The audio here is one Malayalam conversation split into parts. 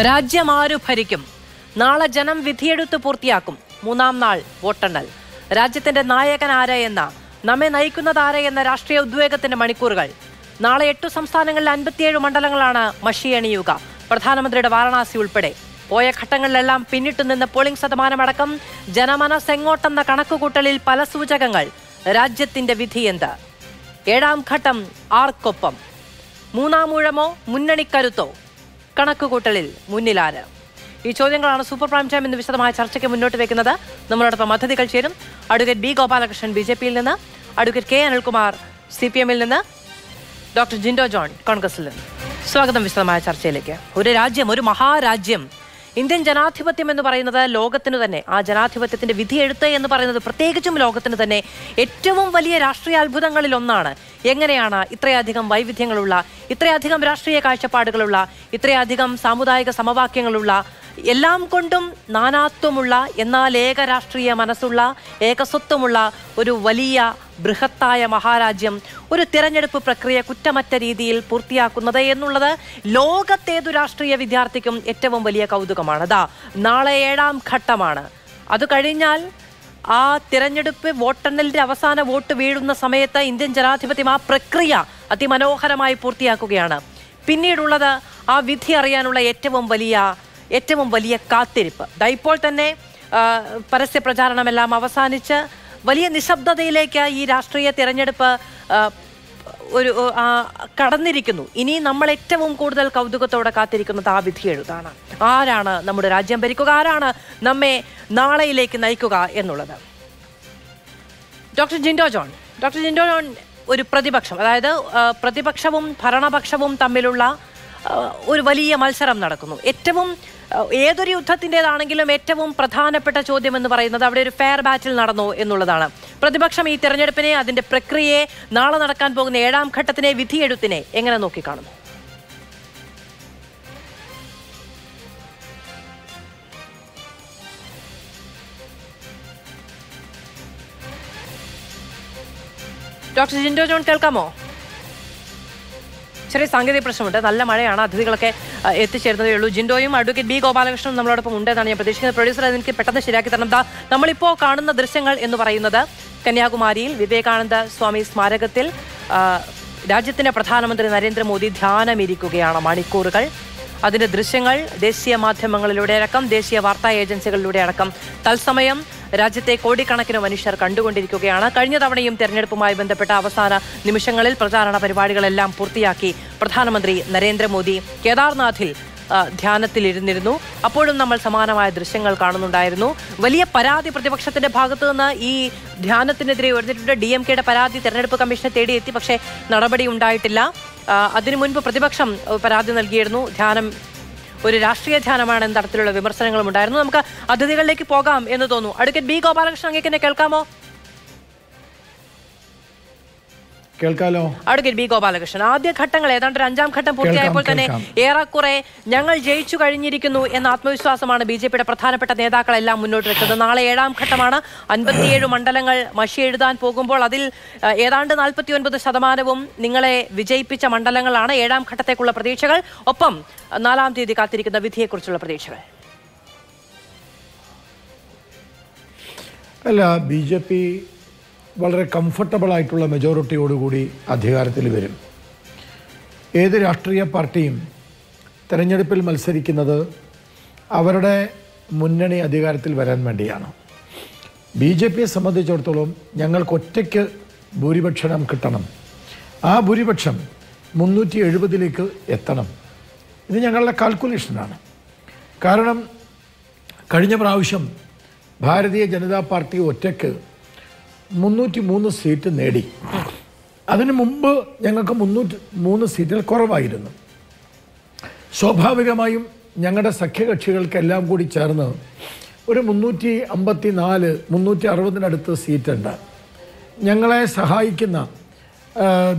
രാജ്യം ആരു ഭരിക്കും. നാളെ ജനം വിധിയെടുത്ത് പൂർത്തിയാക്കും. മൂന്നാം നാൾ വോട്ടെണ്ണൽ. രാജ്യത്തിന്റെ നായകൻ ആരെയെന്ന നമ്മെ നയിക്കുന്നത് ആരെയെന്ന രാഷ്ട്രീയ ഉദ്വേഗത്തിന്റെ മണിക്കൂറുകൾ. നാളെ എട്ടു സംസ്ഥാനങ്ങളിൽ അൻപത്തിയേഴ് മണ്ഡലങ്ങളാണ് മഷിയണിയുക പ്രധാനമന്ത്രിയുടെ വാരണാസി ഉൾപ്പെടെ. പോയ ഘട്ടങ്ങളിലെല്ലാം പിന്നിട്ടു നിന്ന് പോളിംഗ് ശതമാനമടക്കം ജനമനസ് എങ്ങോട്ടെന്ന കണക്കുകൂട്ടലിൽ പല സൂചകങ്ങൾ. രാജ്യത്തിന്റെ വിധി എന്ത്? ഏഴാം ഘട്ടം ആർക്കൊപ്പം? മൂന്നാം ഊഴമോ മുന്നണിക്കരുത്തോ കണക്കുകൂട്ടലിൽ മുന്നിലാര്? ഈ ചോദ്യങ്ങളാണ് സൂപ്പർ പ്രൈം ടൈം ഇന്ന് വിശദമായ ചർച്ചയ്ക്ക് മുന്നോട്ട് വെക്കുന്നത്. നമ്മളോടൊപ്പം അതിഥികൾ ചേരും. Advocate B Gopalakrishnan B J പിയിൽ നിന്ന് advocate K Anilkumar C P എമ്മിൽ നിന്ന് ഡോക്ടർ ജിൻഡോ ജോൺ കോൺഗ്രസിൽ നിന്ന്. സ്വാഗതം വിശദമായ ചർച്ചയിലേക്ക്. ഒരു രാജ്യം ഒരു മഹാരാജ്യം ഇന്ത്യൻ ജനാധിപത്യം എന്ന് പറയുന്നത് ലോകത്തിന് തന്നെ ആ ജനാധിപത്യത്തിന്റെ വിധി എഴുത്ത് എന്ന് പറയുന്നത് പ്രത്യേകിച്ചും ലോകത്തിന് തന്നെ ഏറ്റവും വലിയ രാഷ്ട്രീയ അത്ഭുതങ്ങളിൽ ഒന്നാണ്. എങ്ങനെയാണ് ഇത്രയധികം വൈവിധ്യങ്ങളുള്ള ഇത്രയധികം രാഷ്ട്രീയ കാഴ്ചപ്പാടുകളുള്ള ഇത്രയധികം സാമുദായിക സമവാക്യങ്ങളുള്ള എല്ലാം കൊണ്ടും നാനാത്വമുള്ള എന്നാൽ ഏകരാഷ്ട്രീയ മനസ്സുള്ള ഏകസ്വത്വമുള്ള ഒരു വലിയ ബൃഹത്തായ മഹാരാജ്യം ഒരു തിരഞ്ഞെടുപ്പ് പ്രക്രിയ കുറ്റമറ്റ രീതിയിൽ പൂർത്തിയാക്കുന്നത് എന്നുള്ളത് ലോകത്തേതു രാഷ്ട്രീയ വിദ്യാർത്ഥിക്കും ഏറ്റവും വലിയ കൗതുകമാണ്. അതാ നാളെ ഏഴാം ഘട്ടമാണ്. അത് കഴിഞ്ഞാൽ ആ തിരഞ്ഞെടുപ്പ് വോട്ടെണ്ണലിന്റെ അവസാന വോട്ട് വീഴുന്ന സമയത്ത് ഇന്ത്യൻ ജനാധിപത്യം ആ പ്രക്രിയ അതിമനോഹരമായി പൂർത്തിയാക്കുകയാണ്. പിന്നീടുള്ളത് ആ വിധി അറിയാനുള്ള ഏറ്റവും വലിയ ഏറ്റവും വലിയ കാത്തിരിപ്പ്. ദാ ഇപ്പോൾ തന്നെ പരസ്യ പ്രചാരണമെല്ലാം അവസാനിച്ച് വലിയ നിശബ്ദതയിലേക്ക് ഈ രാഷ്ട്രീയ തിരഞ്ഞെടുപ്പ് ഒരു കടന്നിരിക്കുന്നു. ഇനി നമ്മൾ ഏറ്റവും കൂടുതൽ കൗതുകത്തോടെ കാത്തിരിക്കുന്നത് ആ വിധി എഴുതാണ്. ആരാണ് നമ്മുടെ രാജ്യം ഭരിക്കുക? ആരാണ് നമ്മെ നാളെയിലേക്ക് നയിക്കുക എന്നുള്ളത്? Doctor Jinto John. Doctor Jinto John ഒരു പ്രതിപക്ഷം അതായത് പ്രതിപക്ഷവും ഭരണപക്ഷവും തമ്മിലുള്ള ഒരു വലിയ മത്സരം നടക്കുന്നു. ഏറ്റവും ഏതൊരു യുദ്ധത്തിന്റെതാണെങ്കിലും ഏറ്റവും പ്രധാനപ്പെട്ട ചോദ്യം എന്ന് പറയുന്നത് അവിടെ ഒരു ഫെയർ ബാറ്റിൽ നടന്നു എന്നുള്ളതാണ്. പ്രതിപക്ഷം ഈ തെരഞ്ഞെടുപ്പിനെ അതിന്റെ പ്രക്രിയയെ നാളെ നടക്കാൻ പോകുന്ന ഏഴാം ഘട്ടത്തിനെ വിധിയെഴുത്തിനെ എങ്ങനെ നോക്കിക്കാണുന്നു ഡോക്ടർ ജിൻഡോ ജോൺ കേൾക്കാമോ? ചെറിയ സാങ്കേതിക പ്രശ്നമുണ്ട്. നല്ല മഴയാണ്. അതിഥികളൊക്കെ എത്തിച്ചേരുന്നതേ ഉള്ളൂ. ജിൻഡോയും അഡ്വക്കേറ്റ് ബി ഗോപാലകൃഷ്ണനും നമ്മളോടൊപ്പം ഉണ്ടെന്നാണ് ഞാൻ പ്രതീക്ഷിക്കുന്നത്. പ്രൊഡ്യൂസർ അതെനിക്ക് പെട്ടെന്ന് ശരിയാക്കി തരണം. ദാ നമ്മളിപ്പോൾ കാണുന്ന ദൃശ്യങ്ങൾ എന്ന് പറയുന്നത് കന്യാകുമാരിയിൽ വിവേകാനന്ദ സ്വാമി സ്മാരകത്തിൽ രാജ്യത്തിന്റെ പ്രധാനമന്ത്രി നരേന്ദ്രമോദി ധ്യാനമിരിക്കുകയാണ് മണിക്കൂറുകൾ. അതിന്റെ ദൃശ്യങ്ങൾ ദേശീയ മാധ്യമങ്ങളിലൂടെ അടക്കം ദേശീയ വാർത്താ ഏജൻസികളിലൂടെ അടക്കം. തത്സമയം രാജ്യത്തെ കോടിക്കണക്കിന് മനുഷ്യർ കണ്ടുകൊണ്ടിരിക്കുകയാണ്. കഴിഞ്ഞ തവണയും തെരഞ്ഞെടുപ്പുമായി ബന്ധപ്പെട്ട അവസാന നിമിഷങ്ങളിൽ പ്രചാരണ പരിപാടികളെല്ലാം പൂർത്തിയാക്കി പ്രധാനമന്ത്രി നരേന്ദ്രമോദി കേദാർനാഥിൽ ധ്യാനത്തിലിരുന്നിരുന്നു. അപ്പോഴും നമ്മൾ സമാനമായ ദൃശ്യങ്ങൾ കാണുന്നുണ്ടായിരുന്നു. വലിയ പരാതി പ്രതിപക്ഷത്തിന്റെ ഭാഗത്തു നിന്ന് ഈ ധ്യാനത്തിനെതിരെ ഉയർന്നിട്ടുണ്ട്. ഡി എം കെയുടെ പരാതി തെരഞ്ഞെടുപ്പ് കമ്മീഷനെ തേടിയെത്തി പക്ഷേ നടപടി ഉണ്ടായിട്ടില്ല. അതിനു മുൻപ് പ്രതിപക്ഷം പരാതി നൽകിയിരുന്നു. ധ്യാനം ഒരു രാഷ്ട്രീയ ധ്യാനമാണ് എന്ന തരത്തിലുള്ള വിമർശനങ്ങളും ഉണ്ടായിരുന്നു നമുക്ക് അതിഥികളിലേക്ക് പോകാം എന്ന് തോന്നുന്നു. അടുക്കൻ ബി ഗോപാലകൃഷ്ണൻ അങ്ങേക്കെന്നെ കേൾക്കാമോ? കേൾക്കാലോ? Advocate B Gopalakrishnan. ആദ്യ ഘട്ടങ്ങൾ ഏതാണ്ട് ഒരു അഞ്ചാം ഘട്ടം പൂർത്തിയായപ്പോൾ തന്നെ ഏറെക്കുറെ ഞങ്ങൾ ജയിച്ചു കഴിഞ്ഞിരിക്കുന്നു എന്ന ആത്മവിശ്വാസമാണ് ബി ജെ പിയുടെ പ്രധാനപ്പെട്ട നേതാക്കളെല്ലാം മുന്നോട്ട് വെച്ചത് നാളെ ഏഴാം ഘട്ടമാണ്. അൻപത്തിയേഴ് മണ്ഡലങ്ങൾ മഷി എഴുതാൻ പോകുമ്പോൾ അതിൽ ഏതാണ്ട് നാൽപ്പത്തി ഒൻപത് ശതമാനവും നിങ്ങളെ വിജയിപ്പിച്ച മണ്ഡലങ്ങളാണ് ഏഴാം ഘട്ടത്തേക്കുള്ള പ്രതീക്ഷകൾ. ഒപ്പം നാലാം തീയതി കാത്തിരിക്കുന്ന വിധിയെക്കുറിച്ചുള്ള പ്രതീക്ഷകൾ. അല്ല ബി ജെ പി വളരെ കംഫർട്ടബിൾ ആയിട്ടുള്ള മെജോറിറ്റിയോടുകൂടി അധികാരത്തിൽ വരും. ഏത് രാഷ്ട്രീയ പാർട്ടിയും തെരഞ്ഞെടുപ്പിൽ മത്സരിക്കുന്നത് അവരുടെ മുന്നണി അധികാരത്തിൽ വരാൻ വേണ്ടിയാണ്. ബി ജെ പിയെ സംബന്ധിച്ചിടത്തോളം ഞങ്ങൾക്ക് ഒറ്റയ്ക്ക് ഭൂരിപക്ഷം കിട്ടണം. ആ ഭൂരിപക്ഷം മുന്നൂറ്റി എഴുപതിലേക്ക് എത്തണം. ഇത് ഞങ്ങളുടെ കാൽക്കുലേഷനാണ് കാരണം കഴിഞ്ഞ പ്രാവശ്യം ഭാരതീയ ജനതാ പാർട്ടി ഒറ്റയ്ക്ക് മുന്നൂറ്റി മൂന്ന് സീറ്റ് നേടി. അതിനു മുമ്പ് ഞങ്ങൾക്ക് മുന്നൂറ്റി മൂന്ന് സീറ്റിൽ കുറവായിരുന്നു. സ്വാഭാവികമായും ഞങ്ങളുടെ സഖ്യകക്ഷികൾക്കെല്ലാം കൂടി ചേർന്ന് ഒരു മുന്നൂറ്റി അമ്പത്തി നാല് മുന്നൂറ്റി അറുപതിനടുത്ത് സീറ്റുണ്ട്. ഞങ്ങളെ സഹായിക്കുന്ന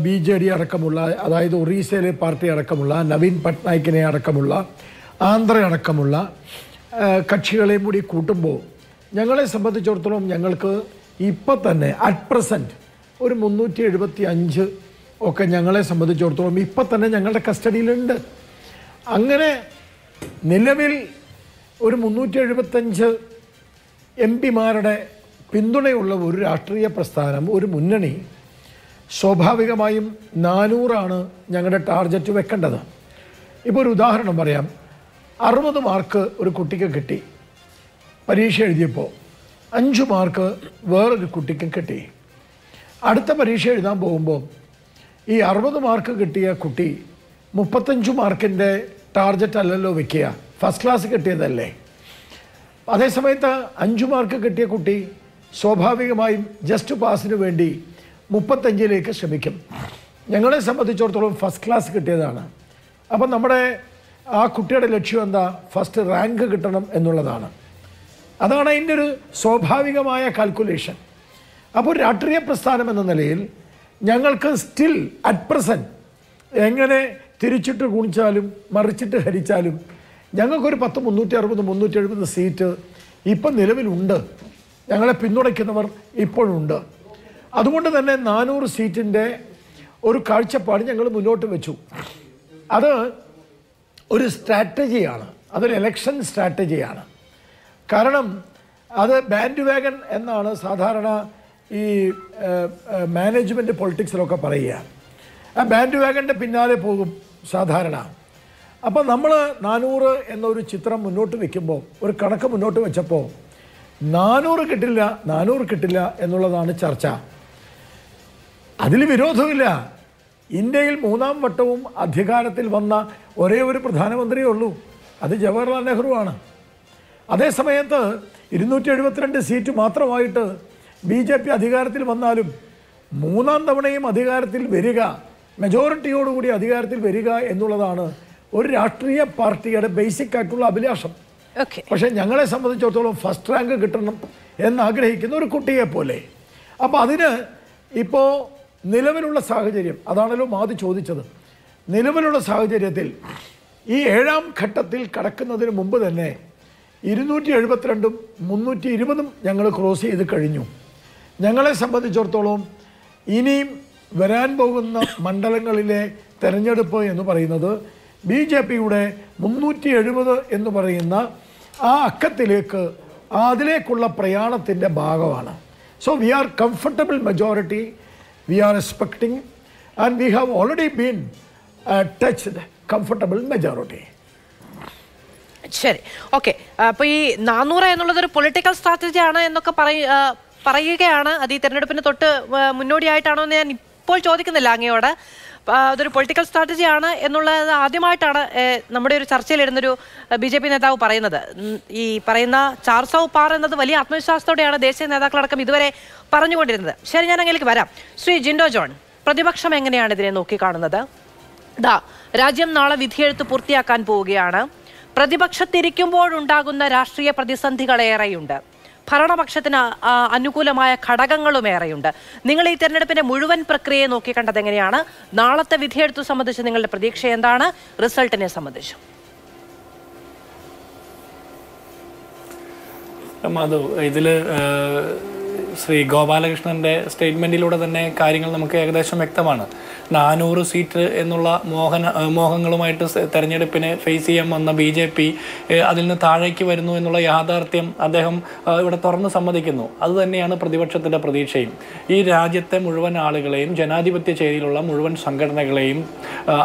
ബി ജെ ഡി അടക്കമുള്ള അതായത് ഒറീസയിലെ പാർട്ടി അടക്കമുള്ള നവീൻ പട്നായിക്കിനെ അടക്കമുള്ള ആന്ധ്ര അടക്കമുള്ള കക്ഷികളെയും കൂടി കൂട്ടുമ്പോൾ ഞങ്ങളെ സംബന്ധിച്ചിടത്തോളം ഞങ്ങൾക്ക് ഇപ്പം തന്നെ അറ്റ് പ്രസന്റ് ഒരു മുന്നൂറ്റി എഴുപത്തി അഞ്ച് ഒക്കെ ഞങ്ങളെ സംബന്ധിച്ചിടത്തോളം ഇപ്പം തന്നെ ഞങ്ങളുടെ കസ്റ്റഡിയിലുണ്ട്. അങ്ങനെ നിലവിൽ ഒരു മുന്നൂറ്റി എഴുപത്തഞ്ച് എം പിമാരുടെ പിന്തുണയുള്ള ഒരു രാഷ്ട്രീയ പ്രസ്ഥാനം ഒരു മുന്നണി സ്വാഭാവികമായും നാനൂറാണ് ഞങ്ങളുടെ ടാർഗറ്റ് വെക്കേണ്ടത്. ഇപ്പോൾ ഒരു ഉദാഹരണം പറയാം. അറുപത് മാർക്ക് ഒരു കുട്ടിക്ക് കിട്ടി. പരീക്ഷ എഴുതിയപ്പോൾ അഞ്ച് മാർക്ക് വേറൊരു കുട്ടിക്കും കിട്ടി. അടുത്ത പരീക്ഷ എഴുതാൻ പോകുമ്പോൾ ഈ അറുപത് മാർക്ക് കിട്ടിയ കുട്ടി മുപ്പത്തഞ്ച് മാർക്കിന്റെ ടാർജറ്റ് അല്ലല്ലോ വെക്കുക. ഫസ്റ്റ് ക്ലാസ് കിട്ടിയതല്ലേ. അതേസമയത്ത് അഞ്ച് മാർക്ക് കിട്ടിയ കുട്ടി സ്വാഭാവികമായും ജസ്റ്റ് പാസിന് വേണ്ടി മുപ്പത്തഞ്ചിലേക്ക് ശ്രമിക്കും. ഞങ്ങളെ സംബന്ധിച്ചിടത്തോളം ഫസ്റ്റ് ക്ലാസ് കിട്ടിയതാണ്. അപ്പം നമ്മുടെ ആ കുട്ടിയുടെ ലക്ഷ്യം എന്താ? ഫസ്റ്റ് റാങ്ക് കിട്ടണം എന്നുള്ളതാണ്. അതാണ് അതിന്റെ ഒരു സ്വാഭാവികമായ കാൽക്കുലേഷൻ അപ്പോൾ രാഷ്ട്രീയ പ്രസ്ഥാനം എന്ന നിലയിൽ ഞങ്ങൾക്ക് സ്റ്റിൽ അറ്റ് പ്രസന്റ് എങ്ങനെ തിരിച്ചിട്ട് കുണിച്ചാലും മറിച്ചിട്ട് ഹരിച്ചാലും ഞങ്ങൾക്കൊരു പത്ത് മുന്നൂറ്റി അറുപത് മുന്നൂറ്റി എഴുപത് സീറ്റ് ഇപ്പം നിലവിലുണ്ട്. ഞങ്ങളെ പിന്തുണയ്ക്കുന്നവർ ഇപ്പോഴുണ്ട്. അതുകൊണ്ട് തന്നെ നാനൂറ് സീറ്റിന്റെ ഒരു കാഴ്ചപ്പാട് ഞങ്ങൾ മുന്നോട്ട് വെച്ചു. അത് ഒരു സ്ട്രാറ്റജിയാണ് അതൊരു എലക്ഷൻ സ്ട്രാറ്റജിയാണ് കാരണം അത് ബാൻഡ് വാഗൺ എന്നാണ് സാധാരണ ഈ മാനേജ്മെന്റ് പൊളിറ്റിക്സിലൊക്കെ പറയുക. ആ ബാൻഡ് വാഗന്റെ പിന്നാലെ പോകും സാധാരണ. അപ്പോൾ നമ്മൾ നാനൂറ് എന്നൊരു ചിത്രം മുന്നോട്ട് വയ്ക്കുമ്പോൾ ഒരു കണക്ക് മുന്നോട്ട് വെച്ചപ്പോൾ നാനൂറ് കിട്ടില്ല നാനൂറ് കിട്ടില്ല എന്നുള്ളതാണ് ചർച്ച. അതിൽ വിരോധമില്ല. ഇന്ത്യയിൽ മൂന്നാം വട്ടവും അധികാരത്തിൽ വന്ന ഒരേ ഒരു പ്രധാനമന്ത്രിയേ ഉള്ളൂ. അത് ജവഹർലാൽ നെഹ്റു ആണ് അതേസമയത്ത് ഇരുന്നൂറ്റി എഴുപത്തിരണ്ട് സീറ്റ് മാത്രമായിട്ട് ബി ജെ പി അധികാരത്തിൽ വന്നാലും മൂന്നാം തവണയും അധികാരത്തിൽ വരിക മെജോറിറ്റിയോടുകൂടി അധികാരത്തിൽ വരിക എന്നുള്ളതാണ് ഒരു രാഷ്ട്രീയ പാർട്ടിയുടെ ബേസിക് ആയിട്ടുള്ള അഭിലാഷം. പക്ഷേ ഞങ്ങളെ സംബന്ധിച്ചിടത്തോളം ഫസ്റ്റ് റാങ്ക് കിട്ടണം എന്നാഗ്രഹിക്കുന്ന ഒരു കുട്ടിയെ പോലെ. അപ്പോൾ അതിന് ഇപ്പോൾ നിലവിലുള്ള സാഹചര്യം അതാണല്ലോ മാതി ചോദിച്ചത്. നിലവിലുള്ള സാഹചര്യത്തിൽ ഈ ഏഴാം ഘട്ടത്തിൽ കടക്കുന്നതിന് മുമ്പ് തന്നെ ഇരുന്നൂറ്റി എഴുപത്തിരണ്ടും മുന്നൂറ്റി ഇരുപതും ഞങ്ങൾ ക്രോസ് ചെയ്ത് കഴിഞ്ഞു. ഞങ്ങളെ സംബന്ധിച്ചിടത്തോളം ഇനിയും വരാൻ പോകുന്ന മണ്ഡലങ്ങളിലെ തെരഞ്ഞെടുപ്പ് എന്ന് പറയുന്നത് ബി ജെ പിയുടെ മുന്നൂറ്റി എഴുപത് എന്ന് പറയുന്ന ആ അക്കത്തിലേക്ക് അതിലേക്കുള്ള പ്രയാണത്തിന്റെ ഭാഗമാണ്. So we are comfortable majority we are expecting and we have already been touched comfortable majority ശരി. ഓക്കെ. അപ്പോൾ ഈ നാനൂറ് എന്നുള്ളത് ഒരു പൊളിറ്റിക്കൽ സ്ട്രാറ്റജി ആണ് എന്നൊക്കെ പറയ പറയുകയാണ്. അത് ഈ തെരഞ്ഞെടുപ്പിന് തൊട്ട് മുന്നോടിയായിട്ടാണോ എന്ന് ഞാൻ ഇപ്പോൾ ചോദിക്കുന്നില്ല അങ്ങയോട്. അതൊരു പൊളിറ്റിക്കൽ സ്ട്രാറ്റജി ആണ് എന്നുള്ളത് ആദ്യമായിട്ടാണ് നമ്മുടെ ഒരു ചർച്ചയിൽ ഇടുന്നൊരു ബി ജെ പി നേതാവ് പറയുന്നത്. ഈ പറയുന്ന ചാർസൗ പാർ എന്നത് വലിയ ആത്മവിശ്വാസത്തോടെയാണ് ദേശീയ നേതാക്കളടക്കം ഇതുവരെ പറഞ്ഞുകൊണ്ടിരുന്നത്. ശരി ഞാൻ അങ്ങനെയൊക്കെ വരാം. ശ്രീ ജിൻഡോ ജോൺ പ്രതിപക്ഷം എങ്ങനെയാണ് ഇതിനെ നോക്കിക്കാണുന്നത്? ദാ രാജ്യം നാളെ വിധിയെഴുത്ത് പൂർത്തിയാക്കാൻ പോവുകയാണ്. പ്രതിപക്ഷത്തിരിക്കുമ്പോഴുണ്ടാകുന്ന രാഷ്ട്രീയ പ്രതിസന്ധികളേറെയുണ്ട് ഭരണപക്ഷത്തിന് അനുകൂലമായ ഘടകങ്ങളും ഏറെയുണ്ട്. നിങ്ങൾ ഈ തെരഞ്ഞെടുപ്പിന്റെ മുഴുവൻ പ്രക്രിയയെ നോക്കിക്കണ്ടത് എങ്ങനെയാണ്? നാളത്തെ വിധിയെടുത്ത് സംബന്ധിച്ച് നിങ്ങളുടെ പ്രതീക്ഷ എന്താണ്? റിസൾട്ടിനെ സംബന്ധിച്ചും. ഇതിൽ ഇതിൽ ശ്രീ ഗോപാലകൃഷ്ണന്റെ സ്റ്റേറ്റ്മെന്റിലൂടെ തന്നെ കാര്യങ്ങൾ നമുക്ക് ഏകദേശം വ്യക്തമാണ്. നാനൂറ് സീറ്റ് എന്നുള്ള മോഹന മോഹങ്ങളുമായിട്ട് തെരഞ്ഞെടുപ്പിനെ ഫേസ് ചെയ്യാൻ വന്ന ബി ജെ പി അതിൽ നിന്ന് താഴേക്ക് വരുന്നു എന്നുള്ള യാഥാർത്ഥ്യം അദ്ദേഹം ഇവിടെ തുറന്ന് സമ്മതിക്കുന്നു. അതുതന്നെയാണ് പ്രതിപക്ഷത്തിന്റെ പ്രതീക്ഷയും. ഈ രാജ്യത്തെ മുഴുവൻ ആളുകളെയും ജനാധിപത്യ ചേരിയിലുള്ള മുഴുവൻ സംഘടനകളെയും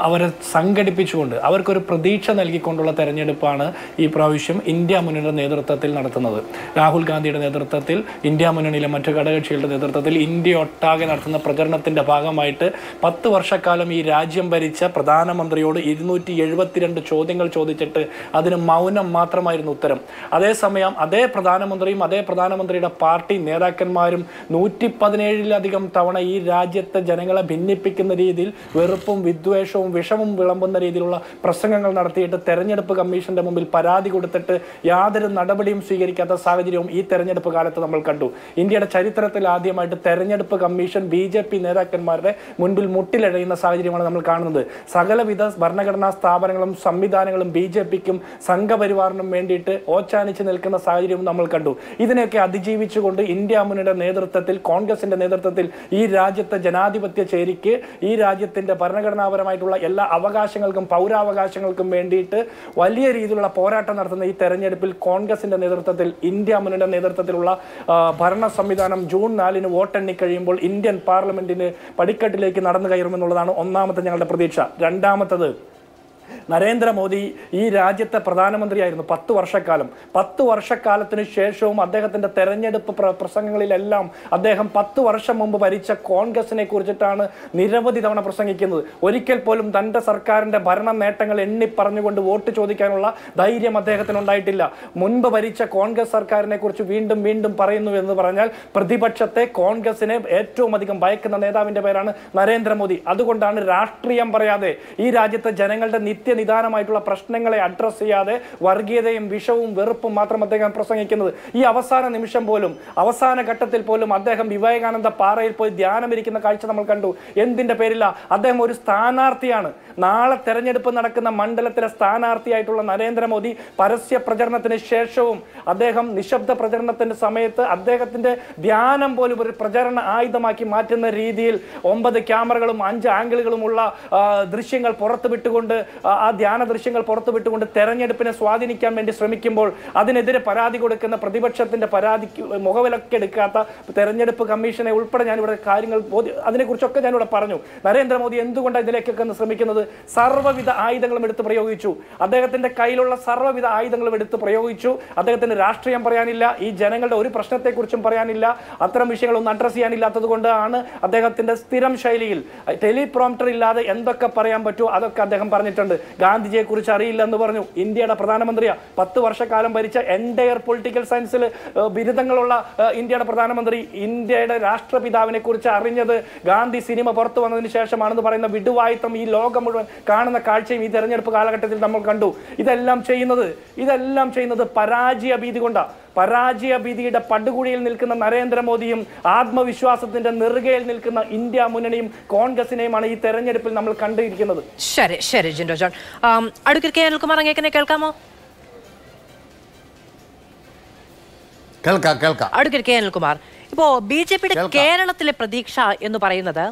അവരെ സംഘടിപ്പിച്ചുകൊണ്ട് അവർക്കൊരു പ്രതീക്ഷ നൽകിക്കൊണ്ടുള്ള തെരഞ്ഞെടുപ്പാണ് ഈ പ്രാവശ്യം ഇന്ത്യ മുന്നണിയുടെ നേതൃത്വത്തിൽ നടത്തുന്നത്. രാഹുൽ ഗാന്ധിയുടെ നേതൃത്വത്തിൽ ഇന്ത്യ മുന്നണിയിലെ മറ്റു ഘടകകക്ഷികളുടെ നേതൃത്വത്തിൽ ഇന്ത്യ ഒട്ടാകെ നടത്തുന്ന പ്രചരണത്തിന്റെ ഭാഗമായിട്ട് പത്ത് വർഷക്കാലം ഈ രാജ്യം ഭരിച്ച പ്രധാനമന്ത്രിയോട് ഇരുന്നൂറ്റി എഴുപത്തിരണ്ട് ചോദ്യങ്ങൾ ചോദിച്ചിട്ട് അതിന് മൗനം മാത്രമായിരുന്നു ഉത്തരം. അതേസമയം അതേ പ്രധാനമന്ത്രിയും അതേ പ്രധാനമന്ത്രിയുടെ പാർട്ടി നേതാക്കന്മാരും നൂറ്റി പതിനേഴിലധികം തവണ ഈ രാജ്യത്തെ ജനങ്ങളെ ഭിന്നിപ്പിക്കുന്ന രീതിയിൽ വെറുപ്പും വിദ്വേഷവും വിഷവും വിളമ്പുന്ന രീതിയിലുള്ള പ്രസംഗങ്ങൾ നടത്തിയിട്ട് തെരഞ്ഞെടുപ്പ് കമ്മീഷന്റെ മുമ്പിൽ പരാതി കൊടുത്തിട്ട് യാതൊരു നടപടിയും സ്വീകരിക്കാത്ത സാഹചര്യവും ഈ തെരഞ്ഞെടുപ്പ് കാലത്ത് നമ്മൾ കണ്ടു. ഇന്ത്യയുടെ ചരിത്രത്തിൽ ആദ്യമായിട്ട് തെരഞ്ഞെടുപ്പ് കമ്മീഷൻ ബി നേതാക്കന്മാരുടെ മുൻപിൽ മുട്ടി പൊട്ടിലഴയുന്ന സാഹചര്യമാണ് നമ്മൾ കാണുന്നത്. സകലവിധ ഭരണഘടനാ സ്ഥാപനങ്ങളും സംവിധാനങ്ങളും ബി ജെ പിക്കും സംഘപരിവാറിനും വേണ്ടിയിട്ട് ഓച്ചാനിച്ച് നിൽക്കുന്ന സാഹചര്യവും നമ്മൾ കണ്ടു. ഇതിനെയൊക്കെ അതിജീവിച്ചുകൊണ്ട് ഇന്ത്യ മുന്നണിയുടെ നേതൃത്വത്തിൽ കോൺഗ്രസിന്റെ നേതൃത്വത്തിൽ ഈ രാജ്യത്തെ ജനാധിപത്യ ചേരിക്ക് ഈ രാജ്യത്തിന്റെ ഭരണഘടനാപരമായിട്ടുള്ള എല്ലാ അവകാശങ്ങൾക്കും പൗരാവകാശങ്ങൾക്കും വേണ്ടിയിട്ട് വലിയ രീതിയിലുള്ള പോരാട്ടം നടത്തുന്ന ഈ തെരഞ്ഞെടുപ്പിൽ കോൺഗ്രസിന്റെ നേതൃത്വത്തിൽ ഇന്ത്യ മുന്നണിയുടെ നേതൃത്വത്തിലുള്ള ഭരണ സംവിധാനം ജൂൺ നാലിന് വോട്ടെണ്ണി കഴിയുമ്പോൾ ഇന്ത്യൻ പാർലമെന്റിന് പടിക്കെട്ടിലേക്ക് നടന്നു കയറുമെന്നുള്ളതാണ് ഒന്നാമത്തെ ഞങ്ങളുടെ പ്രതീക്ഷ. രണ്ടാമത്തത് നരേന്ദ്രമോദി ഈ രാജ്യത്തെ പ്രധാനമന്ത്രിയായിരുന്നു പത്ത് വർഷക്കാലം. പത്ത് വർഷക്കാലത്തിന് ശേഷവും അദ്ദേഹത്തിന്റെ തെരഞ്ഞെടുപ്പ് പ്ര- പ്രസംഗങ്ങളിലെല്ലാം അദ്ദേഹം പത്ത് വർഷം മുമ്പ് ഭരിച്ച കോൺഗ്രസിനെ കുറിച്ചിട്ടാണ് നിരവധി തവണ പ്രസംഗിക്കുന്നത്. ഒരിക്കൽ പോലും തന്റെ സർക്കാരിന്റെ ഭരണ നേട്ടങ്ങൾ എണ്ണി പറഞ്ഞുകൊണ്ട് വോട്ട് ചോദിക്കാനുള്ള ധൈര്യം അദ്ദേഹത്തിന് ഉണ്ടായിട്ടില്ല. മുൻപ് ഭരിച്ച കോൺഗ്രസ് സർക്കാരിനെ കുറിച്ച് വീണ്ടും വീണ്ടും പറയുന്നു എന്ന് പറഞ്ഞാൽ പ്രതിപക്ഷത്തെ കോൺഗ്രസിനെ ഏറ്റവും അധികം ഭയക്കുന്ന നേതാവിന്റെ പേരാണ് നരേന്ദ്രമോദി. അതുകൊണ്ടാണ് രാഷ്ട്രീയം പറയാതെ ഈ രാജ്യത്തെ ജനങ്ങളുടെ നിത്യനിദാനമായിട്ടുള്ള പ്രശ്നങ്ങളെ അഡ്രസ്സ് ചെയ്യാതെ വർഗീയതയും വിഷവും വെറുപ്പും മാത്രം അദ്ദേഹം പ്രസംഗിക്കുന്നത്. ഈ അവസാന നിമിഷം പോലും അവസാന ഘട്ടത്തിൽ പോലും അദ്ദേഹം വിവേകാനന്ദ പാറയിൽ പോയി ധ്യാനമിരിക്കുന്ന കാഴ്ച നമ്മൾ കണ്ടു. എന്തിന്റെ പേരില്ല അദ്ദേഹം ഒരു സ്ഥാനാർത്ഥിയാണ്. നാളെ തെരഞ്ഞെടുപ്പ് നടക്കുന്ന മണ്ഡലത്തിലെ സ്ഥാനാർത്ഥിയായിട്ടുള്ള നരേന്ദ്രമോദി പരസ്യ പ്രചരണത്തിന് ശേഷവും അദ്ദേഹം നിശബ്ദ പ്രചരണത്തിന്റെ സമയത്ത് അദ്ദേഹത്തിന്റെ ധ്യാനം പോലും ഒരു പ്രചരണ ആയുധമാക്കി മാറ്റുന്ന രീതിയിൽ ഒമ്പത് ക്യാമറകളും അഞ്ച് ആംഗിളുകളുമുള്ള ദൃശ്യങ്ങൾ പുറത്തു വിട്ടുകൊണ്ട് ആ, ധ്യാന ദൃശ്യങ്ങൾ പുറത്തുവിട്ടുകൊണ്ട് തെരഞ്ഞെടുപ്പിനെ സ്വാധീനിക്കാൻ വേണ്ടി ശ്രമിക്കുമ്പോൾ അതിനെതിരെ പരാതി കൊടുക്കുന്ന പ്രതിപക്ഷത്തിന്റെ പരാതിക്ക് മുഖവിലക്കെടുക്കാത്ത തെരഞ്ഞെടുപ്പ് കമ്മീഷനെ ഉൾപ്പെടെ ഞാനിവിടെ കാര്യങ്ങൾ അതിനെക്കുറിച്ചൊക്കെ ഞാനിവിടെ പറഞ്ഞു. നരേന്ദ്രമോദി എന്തുകൊണ്ടാണ് ഇതിലേക്കൊക്കെ ശ്രമിക്കുന്നത്? സർവവിധ ആയുധങ്ങളും എടുത്ത് പ്രയോഗിച്ചു. അദ്ദേഹത്തിന്റെ കയ്യിലുള്ള സർവവിധ ആയുധങ്ങളും എടുത്ത് പ്രയോഗിച്ചു. അദ്ദേഹത്തിന് രാഷ്ട്രീയം പറയാനില്ല. ഈ ജനങ്ങളുടെ ഒരു പ്രശ്നത്തെക്കുറിച്ചും പറയാനില്ല. അത്തരം വിഷയങ്ങളൊന്നും അഡ്രസ് ചെയ്യാനില്ലാത്തത് കൊണ്ടാണ് അദ്ദേഹത്തിന്റെ സ്ഥിരം ശൈലിയിൽ ടെലിപ്രോംപ്റ്റർ ഇല്ലാതെ എന്തൊക്കെ പറയാൻ പറ്റുമോ അതൊക്കെ അദ്ദേഹം പറഞ്ഞിട്ടുണ്ട്. ഗാന്ധിജിയെ കുറിച്ച് അറിയില്ല എന്ന് പറഞ്ഞു. ഇന്ത്യയുടെ പ്രധാനമന്ത്രിയാ. പത്ത് വർഷക്കാലം ഭരിച്ച എൻഡയർ പൊളിറ്റിക്കൽ സയൻസിൽ ബിരുദങ്ങളുള്ള ഇന്ത്യയുടെ പ്രധാനമന്ത്രി. ഇന്ത്യയുടെ രാഷ്ട്രപിതാവിനെ കുറിച്ച് അറിഞ്ഞത് ഗാന്ധി സിനിമ പുറത്തു വന്നതിന് ശേഷമാണെന്ന് പറയുന്ന വിടുവായിത്തം ഈ ലോകം മുഴുവൻ കാണുന്ന കാഴ്ചയും ഈ തെരഞ്ഞെടുപ്പ് കാലഘട്ടത്തിൽ നമ്മൾ കണ്ടു. ഇതെല്ലാം ചെയ്യുന്നത് ഇതെല്ലാം ചെയ്യുന്നത് പരാജയ ഭീതി കൊണ്ടാണ് പരാജയ ഭീതിയുടെ പടുകുഴിയിൽ നിൽക്കുന്ന നരേന്ദ്രമോദിയും ആത്മവിശ്വാസത്തിന്റെ നെറുകയിൽ നിൽക്കുന്ന ഇന്ത്യ മുന്നണിയും കോൺഗ്രസിനെയുമാണ് ഈ തെരഞ്ഞെടുപ്പിൽ നമ്മൾ കണ്ടിരിക്കുന്നത്. ശരി ശരി Jinto John. Advocate K. Anilkumar അങ്ങേക്കനെ കേൾക്കാമോ? കേൾക്കാം കേൾക്കാം. അടുക്കൽ കെ. അനിൽകുമാർ. ഇപ്പോ ബി ജെ പിയുടെ കേരളത്തിലെ പ്രതീക്ഷ എന്ന് പറയുന്നത്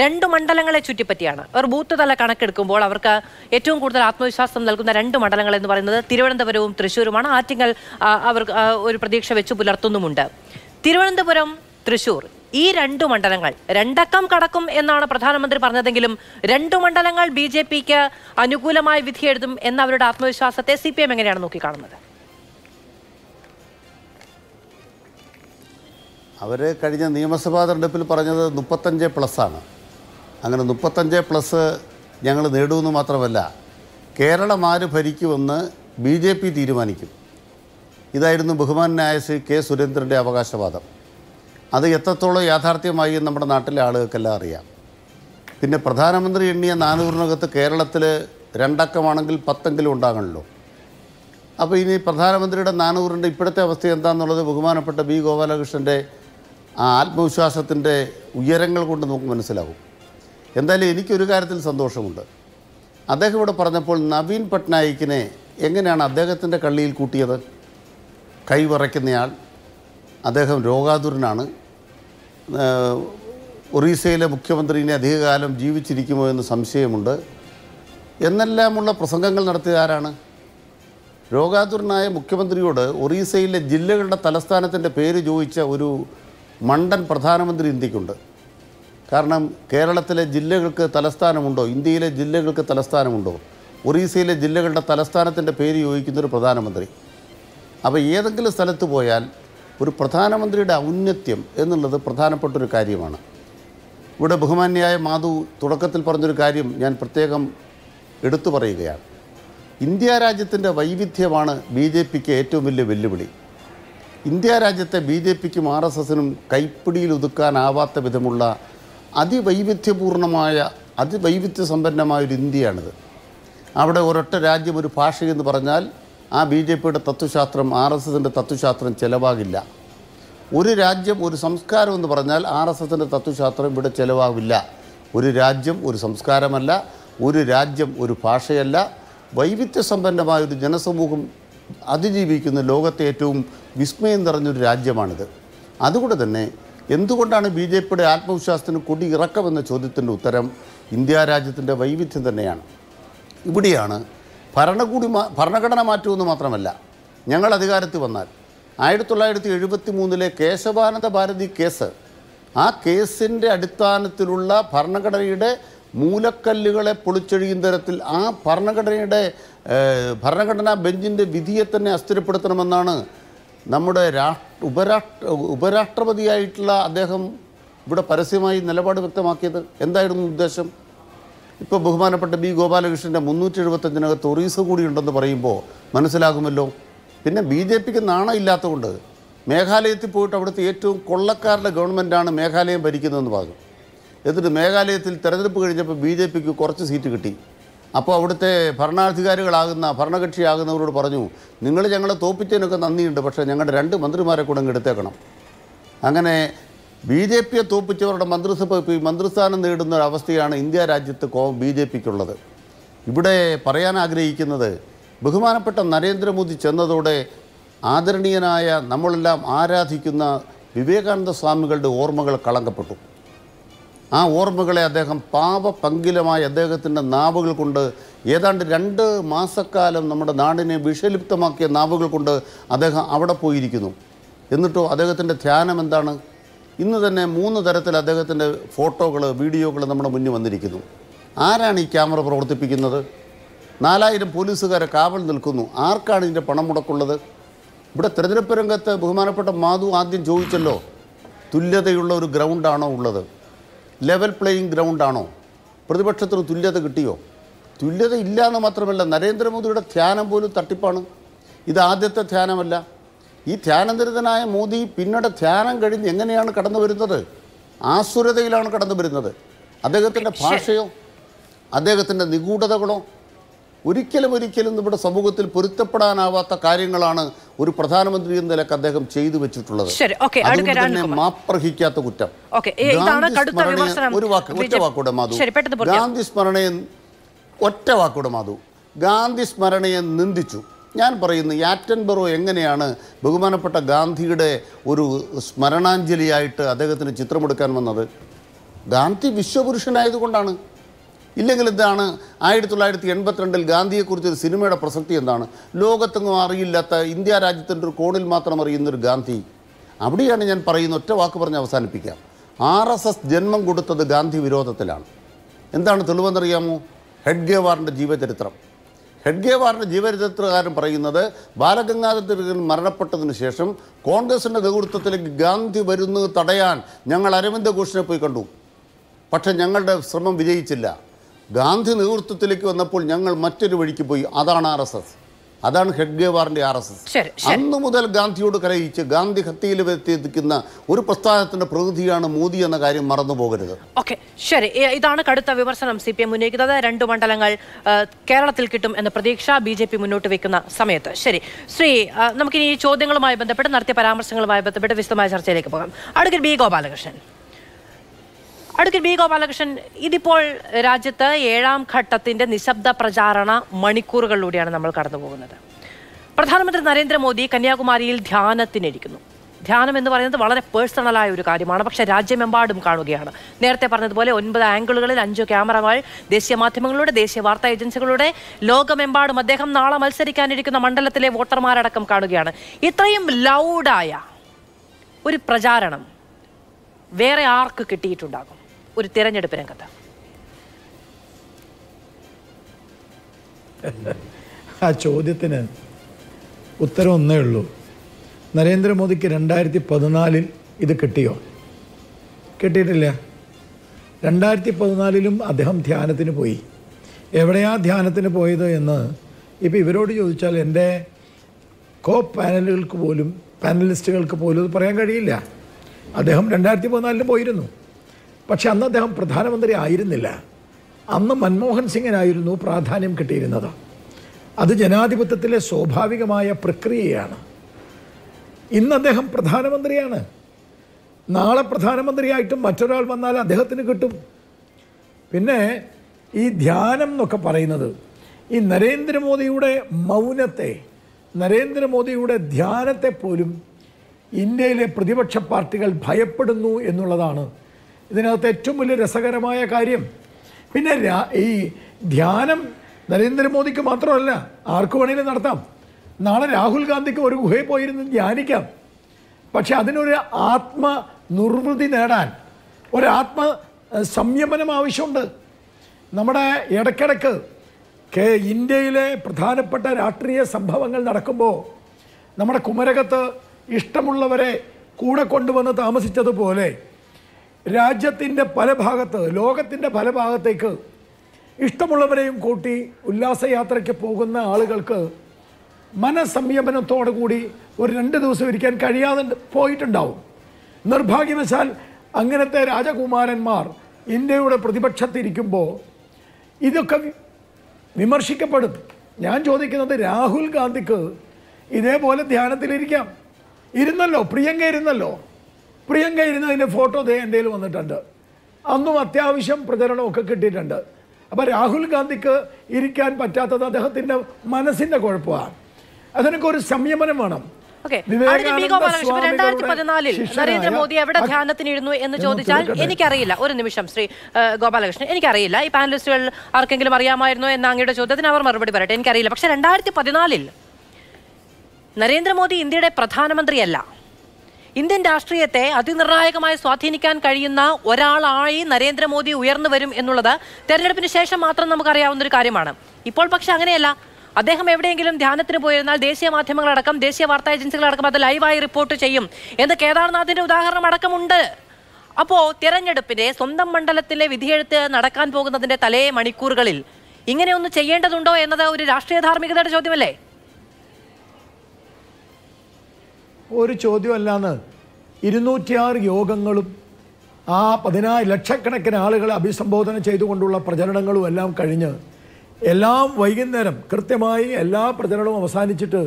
രണ്ട് മണ്ഡലങ്ങളെ ചുറ്റിപ്പറ്റിയാണ്. അവർ ബൂത്ത് തല കണക്കെടുക്കുമ്പോൾ അവർക്ക് ഏറ്റവും കൂടുതൽ ആത്മവിശ്വാസം നൽകുന്ന രണ്ട് മണ്ഡലങ്ങൾ എന്ന് പറയുന്നത് തിരുവനന്തപുരവും തൃശ്ശൂരുമാണ്. ആറ്റിങ്ങൽ അവർ ഒരു പ്രതീക്ഷ വെച്ച് പുലർത്തുന്നുമുണ്ട്. തിരുവനന്തപുരം തൃശ്ശൂർ. ഈ രണ്ടു മണ്ഡലങ്ങൾ രണ്ടക്കം കടക്കും എന്നാണ് പ്രധാനമന്ത്രി പറഞ്ഞതെങ്കിലും രണ്ടു മണ്ഡലങ്ങൾ ബി ജെ പിക്ക് അനുകൂലമായ വിധിയെഴുതും എന്ന അവരുടെ ആത്മവിശ്വാസത്തെ സി പി എം എങ്ങനെയാണ് നോക്കിക്കാണുന്നത്? അവർ കഴിഞ്ഞ നിയമസഭാ തെരഞ്ഞെടുപ്പിൽ പറഞ്ഞത് മുപ്പത്തഞ്ച് പ്ലസ്സാണ് അങ്ങനെ മുപ്പത്തഞ്ച് പ്ലസ് ഞങ്ങൾ നേടുമെന്ന് മാത്രമല്ല കേരളം ആര് ഭരിക്കുമെന്ന് ബി ജെ പി തീരുമാനിക്കും. ഇതായിരുന്നു ബഹുമാനായ ശ്രീ കെ സുരേന്ദ്രന്റെ അവകാശവാദം. അത് എത്രത്തോളം യാഥാർത്ഥ്യമായി നമ്മുടെ നാട്ടിലെ ആളുകൾക്കെല്ലാം അറിയാം. പിന്നെ പ്രധാനമന്ത്രി എണ്ണിയ നാനൂറിനകത്ത് കേരളത്തിൽ രണ്ടക്കമാണെങ്കിൽ പത്തെങ്കിലും ഉണ്ടാകണമല്ലോ അപ്പോൾ ഇനി പ്രധാനമന്ത്രിയുടെ നാനൂറിന്റെ ഇപ്പോഴത്തെ അവസ്ഥ എന്താണെന്നുള്ളത് ബഹുമാനപ്പെട്ട ബി ഗോപാലകൃഷ്ണന്റെ ആ ആത്മവിശ്വാസത്തിന്റെ ഉയരങ്ങൾ കൊണ്ട് നമുക്ക് മനസ്സിലാവും എന്തായാലും എനിക്കൊരു കാര്യത്തിൽ സന്തോഷമുണ്ട്. അദ്ദേഹം ഇവിടെ പറഞ്ഞപ്പോൾ നവീൻ പട്നായിക്കിനെ എങ്ങനെയാണ് അദ്ദേഹത്തിന്റെ കള്ളിയിൽ കൂട്ടിയത്? കൈവറയ്ക്കുന്നയാൾ അദ്ദേഹം രോഗാതുരനാണ്. ഒറീസയിലെ മുഖ്യമന്ത്രി അധികകാലം ജീവിച്ചിരിക്കുമോ എന്ന് സംശയമുണ്ട്. എന്നെല്ലാമുള്ള പ്രസംഗങ്ങൾ നടത്തിയ ആരാണ്? രോഗാതുരനായ മുഖ്യമന്ത്രിയോട് ഒറീസയിലെ ജില്ലകളുടെ തലസ്ഥാനത്തിന്റെ പേര് ചോദിച്ച ഒരു മണ്ടൻ പ്രധാനമന്ത്രി ഇന്ത്യക്കുണ്ട്. കാരണം കേരളത്തിലെ ജില്ലകൾക്ക് തലസ്ഥാനമുണ്ടോ? ഇന്ത്യയിലെ ജില്ലകൾക്ക് തലസ്ഥാനമുണ്ടോ? ഒറീസയിലെ ജില്ലകളുടെ തലസ്ഥാനത്തിന്റെ പേര് ചോദിക്കുന്നൊരു പ്രധാനമന്ത്രി. അപ്പോൾ ഏതെങ്കിലും സ്ഥലത്ത് പോയാൽ ഒരു പ്രധാനമന്ത്രിയുടെ ഔന്നത്യം എന്നുള്ളത് പ്രധാനപ്പെട്ടൊരു കാര്യമാണ്. ഇവിടെ ബഹുമാന്യായ മാധു തുടക്കത്തിൽ പറഞ്ഞൊരു കാര്യം ഞാൻ പ്രത്യേകം എടുത്തു പറയുകയാണ്. ഇന്ത്യ രാജ്യത്തിന്റെ വൈവിധ്യമാണ് ബി ജെ പിക്ക് ഏറ്റവും വലിയ വെല്ലുവിളി. ഇന്ത്യ രാജ്യത്തെ ബി ജെ പിക്കും ആർ എസ് എസിനും കൈപ്പിടിയിൽ ഒതുക്കാനാവാത്ത വിധമുള്ള അതിവൈവിധ്യപൂർണമായ അതിവൈവിധ്യ സമ്പന്നമായ ഒരു ഇന്ത്യയാണിത്. അവിടെ ഒരൊറ്റ രാജ്യം ഒരു ഭാഷയെന്ന് പറഞ്ഞാൽ ആ ബി ജെ പിയുടെ തത്വശാസ്ത്രം ആർ എസ് എസിന്റെ തത്വശാസ്ത്രം ചിലവാകില്ല. ഒരു രാജ്യം ഒരു സംസ്കാരം എന്ന് പറഞ്ഞാൽ ആർ എസ് എസിന്റെ തത്വശാസ്ത്രം ഇവിടെ ചിലവാകില്ല. ഒരു രാജ്യം ഒരു സംസ്കാരമല്ല ഒരു രാജ്യം ഒരു ഭാഷയല്ല. വൈവിധ്യസമ്പന്നമായ ഒരു ജനസമൂഹം അതിജീവിക്കുന്ന ലോകത്തെ ഏറ്റവും വിസ്മയം നിറഞ്ഞൊരു രാജ്യമാണിത്. അതുകൊണ്ട് തന്നെ എന്തുകൊണ്ടാണ് ബി ജെ പിയുടെ ആത്മവിശ്വാസത്തിന് കൊടി ഇറക്കമെന്ന ചോദ്യത്തിന്റെ ഉത്തരം ഇന്ത്യ രാജ്യത്തിന്റെ വൈവിധ്യം തന്നെയാണ്? ഇവിടെയാണ് ഭരണകൂടി ഭരണഘടന മാറ്റുമെന്ന് മാത്രമല്ല ഞങ്ങൾ അധികാരത്തിൽ വന്നാൽ. ആയിരത്തി തൊള്ളായിരത്തി എഴുപത്തി മൂന്നിലെ കേശവാനന്ദ ഭാരതി കേസ് ആ കേസിന്റെ അടിസ്ഥാനത്തിലുള്ള ഭരണഘടനയുടെ മൂലക്കല്ലുകളെ പൊളിച്ചൊഴിയും തരത്തിൽ ആ ഭരണഘടനയുടെ ഭരണഘടനാ ബെഞ്ചിന്റെ വിധിയെ തന്നെ അസ്ഥിരപ്പെടുത്തണമെന്നാണ് നമ്മുടെ രാഷ്ട്ര ഉപരാഷ്ട്ര ഉപരാഷ്ട്രപതിയായിട്ടുള്ള അദ്ദേഹം ഇവിടെ പരസ്യമായി നിലപാട് വ്യക്തമാക്കിയത് എന്തായിരുന്നു ഉദ്ദേശം? ഇപ്പോൾ ബഹുമാനപ്പെട്ട ബി ഗോപാലകൃഷ്ണന്റെ മുന്നൂറ്റി എഴുപത്തഞ്ചിനകത്ത് ഒറീസ കൂടി ഉണ്ടെന്ന് പറയുമ്പോൾ മനസ്സിലാകുമല്ലോ. പിന്നെ ബി ജെ പിക്ക് നാണം ഇല്ലാത്തതുകൊണ്ട് മേഘാലയത്തിൽ പോയിട്ട് അവിടുത്തെ ഏറ്റവും കൊള്ളക്കാരുടെ ഗവൺമെന്റാണ് മേഘാലയം ഭരിക്കുന്നതെന്ന് പറഞ്ഞു. എന്നിട്ട് മേഘാലയത്തിൽ തെരഞ്ഞെടുപ്പ് കഴിഞ്ഞപ്പോൾ ബി ജെ പിക്ക് കുറച്ച് സീറ്റ് കിട്ടി. അപ്പോൾ അവിടുത്തെ ഭരണാധികാരികളാകുന്ന ഭരണകക്ഷിയാകുന്നവരോട് പറഞ്ഞു നിങ്ങൾ ഞങ്ങളെ തോപ്പിച്ചതിനൊക്കെ നന്ദിയുണ്ട് പക്ഷേ ഞങ്ങളുടെ രണ്ട് മന്ത്രിമാരെ കൂടെ എടുത്തേക്കണം. അങ്ങനെ ബി ജെ പിയെ തോപ്പിച്ചവരുടെ മന്ത്രിസഭ മന്ത്രിസ്ഥാനം നേടുന്ന ഒരു അവസ്ഥയാണ് ഇന്ത്യ രാജ്യത്ത് കോ ബി ജെ പിക്കുള്ളത്. ഇവിടെ പറയാൻ ആഗ്രഹിക്കുന്നത് ബഹുമാനപ്പെട്ട നരേന്ദ്രമോദി ചെന്നതോടെ ആദരണീയനായ നമ്മളെല്ലാം ആരാധിക്കുന്ന വിവേകാനന്ദ സ്വാമികളുടെ ഓർമ്മകൾ കളങ്കപ്പെട്ടു. ആ ഓർമ്മകളെ അദ്ദേഹം പാപപങ്കിലമായി അദ്ദേഹത്തിന്റെ നാവുകൾ കൊണ്ട് ഏതാണ്ട് രണ്ട് മാസക്കാലം നമ്മുടെ നാടിനെ വിഷലിപ്തമാക്കിയ നാവുകൾ കൊണ്ട് അദ്ദേഹം അവിടെ പോയിരിക്കുന്നു. എന്നിട്ടോ അദ്ദേഹത്തിന്റെ ധ്യാനം എന്താണ്? ഇന്ന് തന്നെ മൂന്ന് തരത്തിൽ അദ്ദേഹത്തിന്റെ ഫോട്ടോകൾ വീഡിയോകൾ നമ്മുടെ മുന്നിൽ വന്നിരിക്കുന്നു. ആരാണ് ഈ ക്യാമറ പ്രവർത്തിപ്പിക്കുന്നത്? നാലായിരം പോലീസുകാരെ കാവൽ നിൽക്കുന്നു. ആർക്കാണ് ഇതിന്റെ പണം മുടക്കുള്ളത്? ഇവിടെ തെരഞ്ഞെടുപ്പ് രംഗത്ത് ബഹുമാനപ്പെട്ട മാധു ആദ്യം ചോദിച്ചല്ലോ തുല്യതയുള്ള ഒരു ഗ്രൗണ്ടാണോ ഉള്ളത്? ലെവൽ പ്ലേയിങ് ഗ്രൗണ്ടാണോ പ്രതിപക്ഷത്തിന് തുല്യത കിട്ടിയോ? തുല്യത ഇല്ല എന്ന് മാത്രമല്ല നരേന്ദ്രമോദിയുടെ ധ്യാനം പോലും തട്ടിപ്പാണ്. ഇത് ആദ്യത്തെ ധ്യാനമല്ല. ഈ ധ്യാനനിരതനായ മോദി പിന്നീട് ധ്യാനം കഴിഞ്ഞ് എങ്ങനെയാണ് കടന്നു വരുന്നത്? ആസുരതയിലാണ് കടന്നു വരുന്നത്. അദ്ദേഹത്തിന്റെ ഭാഷയോ അദ്ദേഹത്തിന്റെ നിഗൂഢതകളോ ഒരിക്കലും ഒരിക്കലും നമ്മുടെ സമൂഹത്തിൽ പൊരുത്തപ്പെടാനാവാത്ത കാര്യങ്ങളാണ് ഒരു പ്രധാനമന്ത്രി എന്ന നിലയ്ക്ക് അദ്ദേഹം ചെയ്തു വെച്ചിട്ടുള്ളത്. അതുകൊണ്ട് തന്നെ മാപ്രഹിക്കാത്ത കുറ്റം. ഒരു വാക്ക് ഒറ്റ വാക്കൂടെ മാധു. ഗാന്ധി സ്മരണയെ ഒറ്റ വാക്കൂടെ മാധു. ഗാന്ധി സ്മരണയെ നിന്ദിച്ചു. ഞാൻ പറയുന്നു യാറ്റൻബറോ എങ്ങനെയാണ് ബഹുമാനപ്പെട്ട ഗാന്ധിയുടെ ഒരു സ്മരണാഞ്ജലിയായിട്ട് അദ്ദേഹത്തിന് ചിത്രമെടുക്കാൻ വന്നത്? ഗാന്ധി വിശ്വപുരുഷനായതുകൊണ്ടാണ്. ഇല്ലെങ്കിൽ എന്താണ് ആയിരത്തി തൊള്ളായിരത്തി എൺപത്തിരണ്ടിൽ ഗാന്ധിയെക്കുറിച്ച് ഒരു സിനിമയുടെ പ്രസക്തി എന്താണ്? ലോകത്തെങ്ങും അറിയില്ലാത്ത ഇന്ത്യ രാജ്യത്തിന്റെ ഒരു കോണിൽ മാത്രം അറിയുന്നൊരു ഗാന്ധി. അവിടെയാണ് ഞാൻ പറയുന്ന ഒറ്റ വാക്ക് പറഞ്ഞ് അവസാനിപ്പിക്കാം. ആർ എസ് എസ് ജന്മം കൊടുത്തത് ഗാന്ധി വിരോധത്തിലാണ്. എന്താണ് തെളിവെന്നറിയാമോ? ഹെഡ്ഗേവാറിന്റെ ജീവചരിത്രം. ഹെഡ്ഗേവാറിന്റെ ജീവചരിത്രകാരൻ പറയുന്നത് ബാലഗംഗാധര തിലകൻ മരണപ്പെട്ടതിന് ശേഷം കോൺഗ്രസിന്റെ നേതൃത്വത്തിലേക്ക് ഗാന്ധി വരുന്നത് തടയാൻ ഞങ്ങൾ അരവിന്ദ് ഘോഷിനെ പോയി കണ്ടു. പക്ഷേ ഞങ്ങളുടെ ശ്രമം വിജയിച്ചില്ല. ഗാന്ധി നേതൃത്വത്തിലേക്ക് വന്നപ്പോൾ ഞങ്ങൾ മറ്റൊരു വഴിക്ക് പോയി. അതാണ് ആർ എസ് എസ്. അതാണ് ഹെഡ്ഗേവാറിന്റെ ആർ എസ് എസ്. അന്ന് മുതൽ ഗാന്ധിയോട് കരയിച്ച് ഗാന്ധി ഹത്യയിൽ എത്തിയിരിക്കുന്ന ഒരു പ്രസ്ഥാനത്തിന്റെ പ്രകൃതിയാണ് മോദി എന്ന കാര്യം മറന്നു പോകരുത്. ഓക്കെ ശരി. ഇതാണ് കടുത്ത വിമർശനം സി പി എം ഉന്നയിക്കുന്നത്. രണ്ട് മണ്ഡലങ്ങൾ കേരളത്തിൽ കിട്ടും എന്ന പ്രതീക്ഷ ബി ജെ പി മുന്നോട്ട് വെക്കുന്ന സമയത്ത്. ശരി. ശ്രീ നമുക്കിനി ഈ ചോദ്യങ്ങളുമായി ബന്ധപ്പെട്ട് നടത്തിയ പരാമർശങ്ങളുമായി ബന്ധപ്പെട്ട് വിശദമായ ചർച്ചയിലേക്ക് പോകാം. അടുക്കൽ ബി ഗോപാലകൃഷ്ണൻ. അടുക്കൽ ബി ഗോപാലകൃഷ്ണൻ ഇതിപ്പോൾ രാജ്യത്ത് ഏഴാം ഘട്ടത്തിന്റെ നിശബ്ദ പ്രചാരണ മണിക്കൂറുകളിലൂടെയാണ് നമ്മൾ കടന്നു പോകുന്നത് പ്രധാനമന്ത്രി നരേന്ദ്രമോദി കന്യാകുമാരിയിൽ ധ്യാനത്തിനിരിക്കുന്നു. ധ്യാനം എന്ന് പറയുന്നത് വളരെ പേഴ്സണലായ ഒരു കാര്യമാണ്. പക്ഷേ രാജ്യമെമ്പാടും കാണുകയാണ്. നേരത്തെ പറഞ്ഞതുപോലെ ഒൻപത് ആംഗിളുകളിൽ അഞ്ചു ക്യാമറകൾ ദേശീയ മാധ്യമങ്ങളുടെ ദേശീയ വാർത്താ ഏജൻസികളുടെ ലോകമെമ്പാടും അദ്ദേഹം നാളെ മത്സരിക്കാനിരിക്കുന്ന മണ്ഡലത്തിലെ വോട്ടർമാരടക്കം കാണുകയാണ്. ഇത്രയും ലൗഡായ ഒരു പ്രചാരണം വേറെ ആർക്ക് കിട്ടിയിട്ടുണ്ടാകും? ഒരു തിരഞ്ഞെടുപ്പ് രംഗത്ത്. ആ ചോദ്യത്തിന് ഉത്തരം ഒന്നേ ഉള്ളൂ. നരേന്ദ്രമോദിക്ക് രണ്ടായിരത്തി പതിനാലിൽ ഇത് കിട്ടിയോ? കിട്ടിയിട്ടില്ല. രണ്ടായിരത്തി പതിനാലിലും അദ്ദേഹം ധ്യാനത്തിന് പോയി. എവിടെയാ ധ്യാനത്തിന് പോയത് എന്ന് ഇപ്പോൾ ഇവരോട് ചോദിച്ചാൽ എന്റെ കോ പാനലുകൾക്ക് പോലും പാനലിസ്റ്റുകൾക്ക് പോലും അത് പറയാൻ കഴിയില്ല. അദ്ദേഹം രണ്ടായിരത്തി പതിനാലിലും പോയിരുന്നു. പക്ഷെ അന്ന് അദ്ദേഹം പ്രധാനമന്ത്രി ആയിരുന്നില്ല. അന്ന് മൻമോഹൻ സിംഗിനായിരുന്നു പ്രാധാന്യം കിട്ടിയിരുന്നത്. അത് ജനാധിപത്യത്തിലെ സ്വാഭാവികമായ പ്രക്രിയയാണ്. ഇന്ന് അദ്ദേഹം പ്രധാനമന്ത്രിയാണ്. നാളെ പ്രധാനമന്ത്രിയായിട്ടും മറ്റൊരാൾ വന്നാൽ അദ്ദേഹത്തിന് കിട്ടും. പിന്നെ ഈ ധ്യാനം എന്നൊക്കെ പറയുന്നത് ഈ നരേന്ദ്രമോദിയുടെ മൗനത്തെ നരേന്ദ്രമോദിയുടെ ധ്യാനത്തെ പോലും ഇന്ത്യയിലെ പ്രതിപക്ഷ പാർട്ടികൾ ഭയപ്പെടുന്നു എന്നുള്ളതാണ് ഇതിനകത്ത് ഏറ്റവും വലിയ രസകരമായ കാര്യം പിന്നെ ഈ ധ്യാനം നരേന്ദ്രമോദിക്ക് മാത്രമല്ല ആർക്ക് വേണമെങ്കിലും നടത്താം. നാളെ രാഹുൽ ഗാന്ധിക്ക് ഒരു ഗുഹയിൽ പോയിരുന്ന് ധ്യാനിക്കാം. പക്ഷെ അതിനൊരു ആത്മ നിർവൃതി നേടാൻ ഒരാത്മ സംയമനം ആവശ്യമുണ്ട്. നമ്മുടെ ഇടയ്ക്കിടയ്ക്ക് കേ ഇന്ത്യയിലെ പ്രധാനപ്പെട്ട രാഷ്ട്രീയ സംഭവങ്ങൾ നടക്കുമ്പോൾ നമ്മുടെ കുമരകത്ത് ഇഷ്ടമുള്ളവരെ കൂടെ കൊണ്ടുവന്ന് താമസിച്ചതുപോലെ രാജ്യത്തിന്റെ പല ഭാഗത്ത് ലോകത്തിന്റെ പല ഭാഗത്തേക്ക് ഇഷ്ടമുള്ളവരെയും കൂട്ടി ഉല്ലാസയാത്രയ്ക്ക് പോകുന്ന ആളുകൾക്ക് മനസംയമനത്തോടു കൂടി ഒരു രണ്ട് ദിവസം ഇരിക്കാൻ കഴിയാതെ പോയിട്ടുണ്ടാവും. നിർഭാഗ്യവശാൽ അങ്ങനത്തെ രാജകുമാരന്മാർ ഇന്ത്യയുടെ പ്രതിപക്ഷത്തിരിക്കുമ്പോൾ ഇതൊക്കെ വിമർശിക്കപ്പെടും. ഞാൻ ചോദിക്കുന്നത് രാഹുൽ ഗാന്ധിക്ക് ഇതേപോലെ ധ്യാനത്തിലിരിക്കാം. ഇരുന്നല്ലോ പ്രിയങ്ക ഇരുന്നല്ലോ. പ്രിയങ്ക ഇരുന്നതിന്റെ ഫോട്ടോ ദേ എന്റെ വന്നിട്ടുണ്ട്. അന്നും അത്യാവശ്യം പ്രചരണമൊക്കെ കിട്ടിയിട്ടുണ്ട്. അപ്പോൾ രാഹുൽ ഗാന്ധിക്ക് ഇരിക്കാൻ പറ്റാത്തത് അദ്ദേഹത്തിന്റെ മനസ്സിന്റെ കുഴപ്പമാണ്. അതിനൊക്കെ ഒരു സംയമനം വേണം. രണ്ടായിരത്തി പതിനാലിൽ നരേന്ദ്രമോദി എവിടെ ധ്യാനത്തിനിരുന്നു എന്ന് ചോദിച്ചാൽ എനിക്കറിയില്ല. ഒരു നിമിഷം ശ്രീ ഗോപാലകൃഷ്ണൻ എനിക്കറിയില്ല. ഈ പാനലിസ്റ്റുകൾ ആർക്കെങ്കിലും അറിയാമായിരുന്നോ എന്ന അങ്ങയുടെ ചോദ്യത്തിന് അവർ മറുപടി പറയട്ടെ. എനിക്കറിയില്ല. പക്ഷെ രണ്ടായിരത്തി പതിനാലിൽ നരേന്ദ്രമോദി ഇന്ത്യയുടെ പ്രധാനമന്ത്രിയല്ല. ഇന്ത്യൻ രാഷ്ട്രീയത്തെ അതിനിർണായകമായി സ്വാധീനിക്കാൻ കഴിയുന്ന ഒരാളായി നരേന്ദ്രമോദി ഉയർന്നു വരും എന്നുള്ളത് തെരഞ്ഞെടുപ്പിന് ശേഷം മാത്രം നമുക്കറിയാവുന്ന ഒരു കാര്യമാണ്. ഇപ്പോൾ പക്ഷെ അങ്ങനെയല്ല. അദ്ദേഹം എവിടെയെങ്കിലും ധ്യാനത്തിന് പോയിരുന്നാൽ ദേശീയ മാധ്യമങ്ങളടക്കം ദേശീയ വാർത്താ ഏജൻസികളടക്കം അത് ലൈവായി റിപ്പോർട്ട് ചെയ്യും. എന്ന് കേദാർനാഥിന്റെ ഉദാഹരണം അടക്കമുണ്ട്. അപ്പോ തിരഞ്ഞെടുപ്പിന്റെ സ്വന്തം മണ്ഡലത്തിലെ വിധിയെഴുത്ത് നടക്കാൻ പോകുന്നതിന്റെ തലേ മണിക്കൂറുകളിൽ ഇങ്ങനെയൊന്നും ചെയ്യേണ്ടതുണ്ടോ എന്നത് ഒരു രാഷ്ട്രീയ ധാർമ്മികതയുടെ ചോദ്യമല്ലേ? ഒരു ചോദ്യമല്ലാന്ന്. ഇരുന്നൂറ്റിയാറ് യോഗങ്ങളും ആ പതിനായിരം ലക്ഷക്കണക്കിന് ആളുകളെ അഭിസംബോധന ചെയ്തുകൊണ്ടുള്ള പ്രചരണങ്ങളും എല്ലാം കഴിഞ്ഞ് എല്ലാം വൈകുന്നേരം കൃത്യമായി എല്ലാ പ്രചരണവും അവസാനിച്ചിട്ട്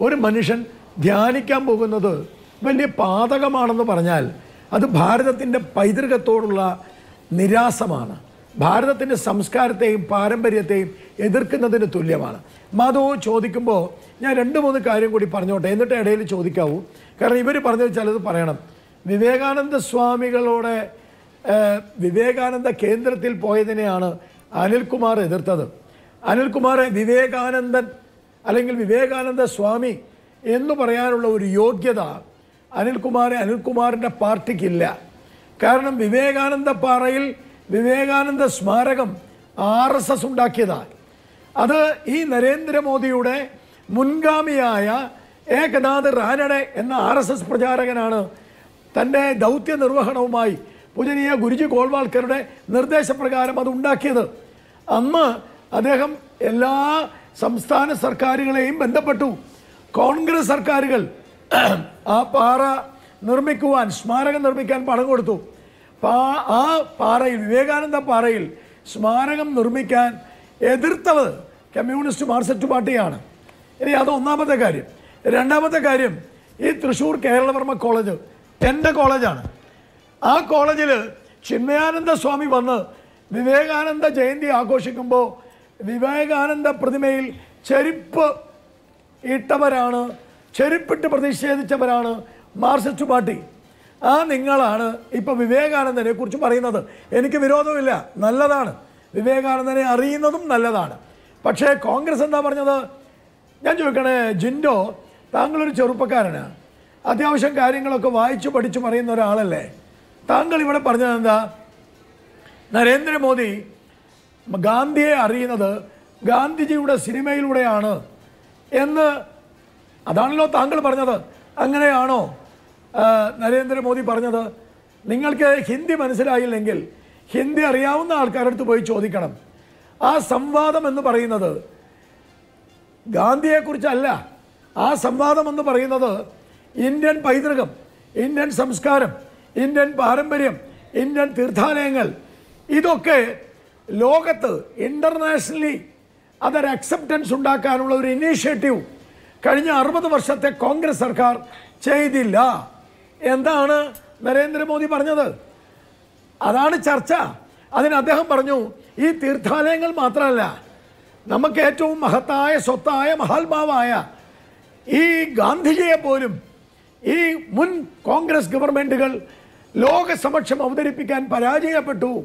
ഒരു മനുഷ്യൻ ധ്യാനിക്കാൻ പോകുന്നത് വലിയ പാതകമാണെന്ന് പറഞ്ഞാൽ അത് ഭാരതത്തിന്റെ പൈതൃകത്തോടുള്ള നിരാസമാണ്. ഭാരതത്തിന്റെ സംസ്കാരത്തെയും പാരമ്പര്യത്തെയും എതിർക്കുന്നതിന് തുല്യമാണ്. മധു ചോദിക്കുമ്പോൾ ഞാൻ രണ്ട് മൂന്ന് കാര്യം കൂടി പറഞ്ഞോട്ടെ എന്നിട്ട് ഇടയിൽ ചോദിക്കാവൂ. കാരണം ഇവർ പറഞ്ഞത് ചിലത് പറയണം. വിവേകാനന്ദ സ്വാമികളോടെ വിവേകാനന്ദ കേന്ദ്രത്തിൽ പോയതിനെയാണ് അനിൽകുമാർ എതിർത്തത്. അനിൽകുമാറെ വിവേകാനന്ദൻ അല്ലെങ്കിൽ വിവേകാനന്ദ സ്വാമി എന്ന് പറയാനുള്ള ഒരു യോഗ്യത അനിൽകുമാറെ അനിൽകുമാറിന്റെ പാർട്ടിക്കില്ല. കാരണം വിവേകാനന്ദ പാറയിൽ വിവേകാനന്ദ സ്മാരകം ആർ എസ് എസ് ഉണ്ടാക്കിയതാണ് അത് ഈ നരേന്ദ്രമോദിയുടെ മുൻഗാമിയായ ഏകനാഥ് റാനഡെ എന്ന ആർ എസ് എസ് പ്രചാരകനാണ് തന്റെ ദൗത്യ നിർവഹണവുമായി പൂജനീയ ഗുരുജി ഗോൾവാൾക്കറുടെ നിർദ്ദേശപ്രകാരം അത് ഉണ്ടാക്കിയത്. അന്ന് അദ്ദേഹം എല്ലാ സംസ്ഥാന സർക്കാരുകളെയും ബന്ധപ്പെട്ടു. കോൺഗ്രസ് സർക്കാരുകൾ ആ പാറ നിർമ്മിക്കുവാൻ സ്മാരകം നിർമ്മിക്കാൻ പണം കൊടുത്തു. ആ പാറയിൽ വിവേകാനന്ദ പാറയിൽ സ്മാരകം നിർമ്മിക്കാൻ എതിർത്തത് കമ്മ്യൂണിസ്റ്റ് മാർസറ്റ് പാർട്ടിയാണ്. ഇനി അത് ഒന്നാമത്തെ കാര്യം. രണ്ടാമത്തെ കാര്യം ഈ തൃശ്ശൂർ കേരളവർമ്മ കോളേജ് എന്റെ കോളേജാണ്. ആ കോളേജിൽ ചിന്മയാനന്ദ സ്വാമി വന്ന് വിവേകാനന്ദ ജയന്തി ആഘോഷിക്കുമ്പോൾ വിവേകാനന്ദ പ്രതിമയിൽ ചെരുപ്പ് ഇട്ടവരാണ് ചെരുപ്പിട്ട് പ്രതിഷേധിച്ചവരാണ് മാർസിസ്റ്റ് പാർട്ടി. ആ നിങ്ങളാണ് ഇപ്പോൾ വിവേകാനന്ദനെ കുറിച്ച് പറയുന്നത്. എനിക്ക് വിരോധമില്ല നല്ലതാണ്. വിവേകാനന്ദനെ അറിയുന്നതും നല്ലതാണ്. പക്ഷേ കോൺഗ്രസ് എന്താ പറഞ്ഞത്? ഞാൻ ചോദിക്കണേ ജിൻഡോ താങ്കളൊരു ചെറുപ്പക്കാരനാണ് അത്യാവശ്യം കാര്യങ്ങളൊക്കെ വായിച്ചു പഠിച്ചു പറയുന്ന ഒരാളല്ലേ. താങ്കൾ ഇവിടെ പറഞ്ഞത് എന്താ? നരേന്ദ്രമോദി ഗാന്ധിയെ അറിയുന്നത് ഗാന്ധിജിയുടെ സിനിമയിലൂടെയാണ് എന്ന്. അതാണല്ലോ താങ്കൾ പറഞ്ഞത്. അങ്ങനെയാണോ? നരേന്ദ്രമോദി പറഞ്ഞത് നിങ്ങൾക്ക് ഹിന്ദി മനസ്സിലായില്ലെങ്കിൽ ഹിന്ദി അറിയാവുന്ന ആൾക്കാരുടെ അടുത്ത് പോയി ചോദിക്കണം. ആ സംവാദം എന്ന് പറയുന്നത് ഗാന്ധിയെക്കുറിച്ചല്ല. ആ സംവാദം എന്ന് പറയുന്നത് ഇന്ത്യൻ പൈതൃകം ഇന്ത്യൻ സംസ്കാരം ഇന്ത്യൻ പാരമ്പര്യം ഇന്ത്യൻ തീർത്ഥാലയങ്ങൾ ഇതൊക്കെ ലോകത്ത് ഇന്റർനാഷണലി അതൊരു അക്സെപ്റ്റൻസ് ഉണ്ടാക്കാനുള്ള ഒരു ഇനീഷ്യേറ്റീവ് കഴിഞ്ഞ അറുപത് വർഷത്തെ കോൺഗ്രസ് സർക്കാർ ചെയ്തില്ല. എന്താണ് നരേന്ദ്രമോദി പറഞ്ഞത്? അതാണ് ചർച്ച. അതിന് അദ്ദേഹം പറഞ്ഞു ഈ തീർത്ഥാലയങ്ങൾ മാത്രമല്ല നമുക്ക് ഏറ്റവും മഹത്തായ സ്വത്തായ മഹാത്മാവായ ഈ ഗാന്ധിജിയെ പോലും ഈ മുൻ കോൺഗ്രസ് ഗവൺമെന്റുകൾ ലോകസമക്ഷം അവതരിപ്പിക്കാൻ പരാജയപ്പെട്ടു.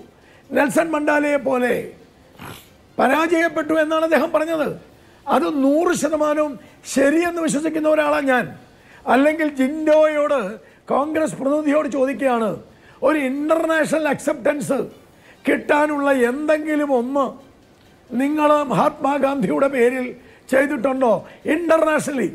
നെൽസൺ മണ്ടാലയെ പോലെ പരാജയപ്പെട്ടു എന്നാണ് അദ്ദേഹം പറഞ്ഞത്. അത് നൂറ് ശതമാനവും ശരിയെന്ന് വിശ്വസിക്കുന്ന ഒരാളാണ് ഞാൻ. അല്ലെങ്കിൽ ജിൻഡോയോട് കോൺഗ്രസ് പ്രതിനിധിയോട് ചോദിക്കുകയാണ് ഒരു ഇന്റർനാഷണൽ അക്സെപ്റ്റൻസ് കിട്ടാനുള്ള എന്തെങ്കിലും ഒന്ന് നിങ്ങൾ മഹാത്മാഗാന്ധിയുടെ പേരിൽ ചെയ്തിട്ടുണ്ടോ? ഇന്റർനാഷണലി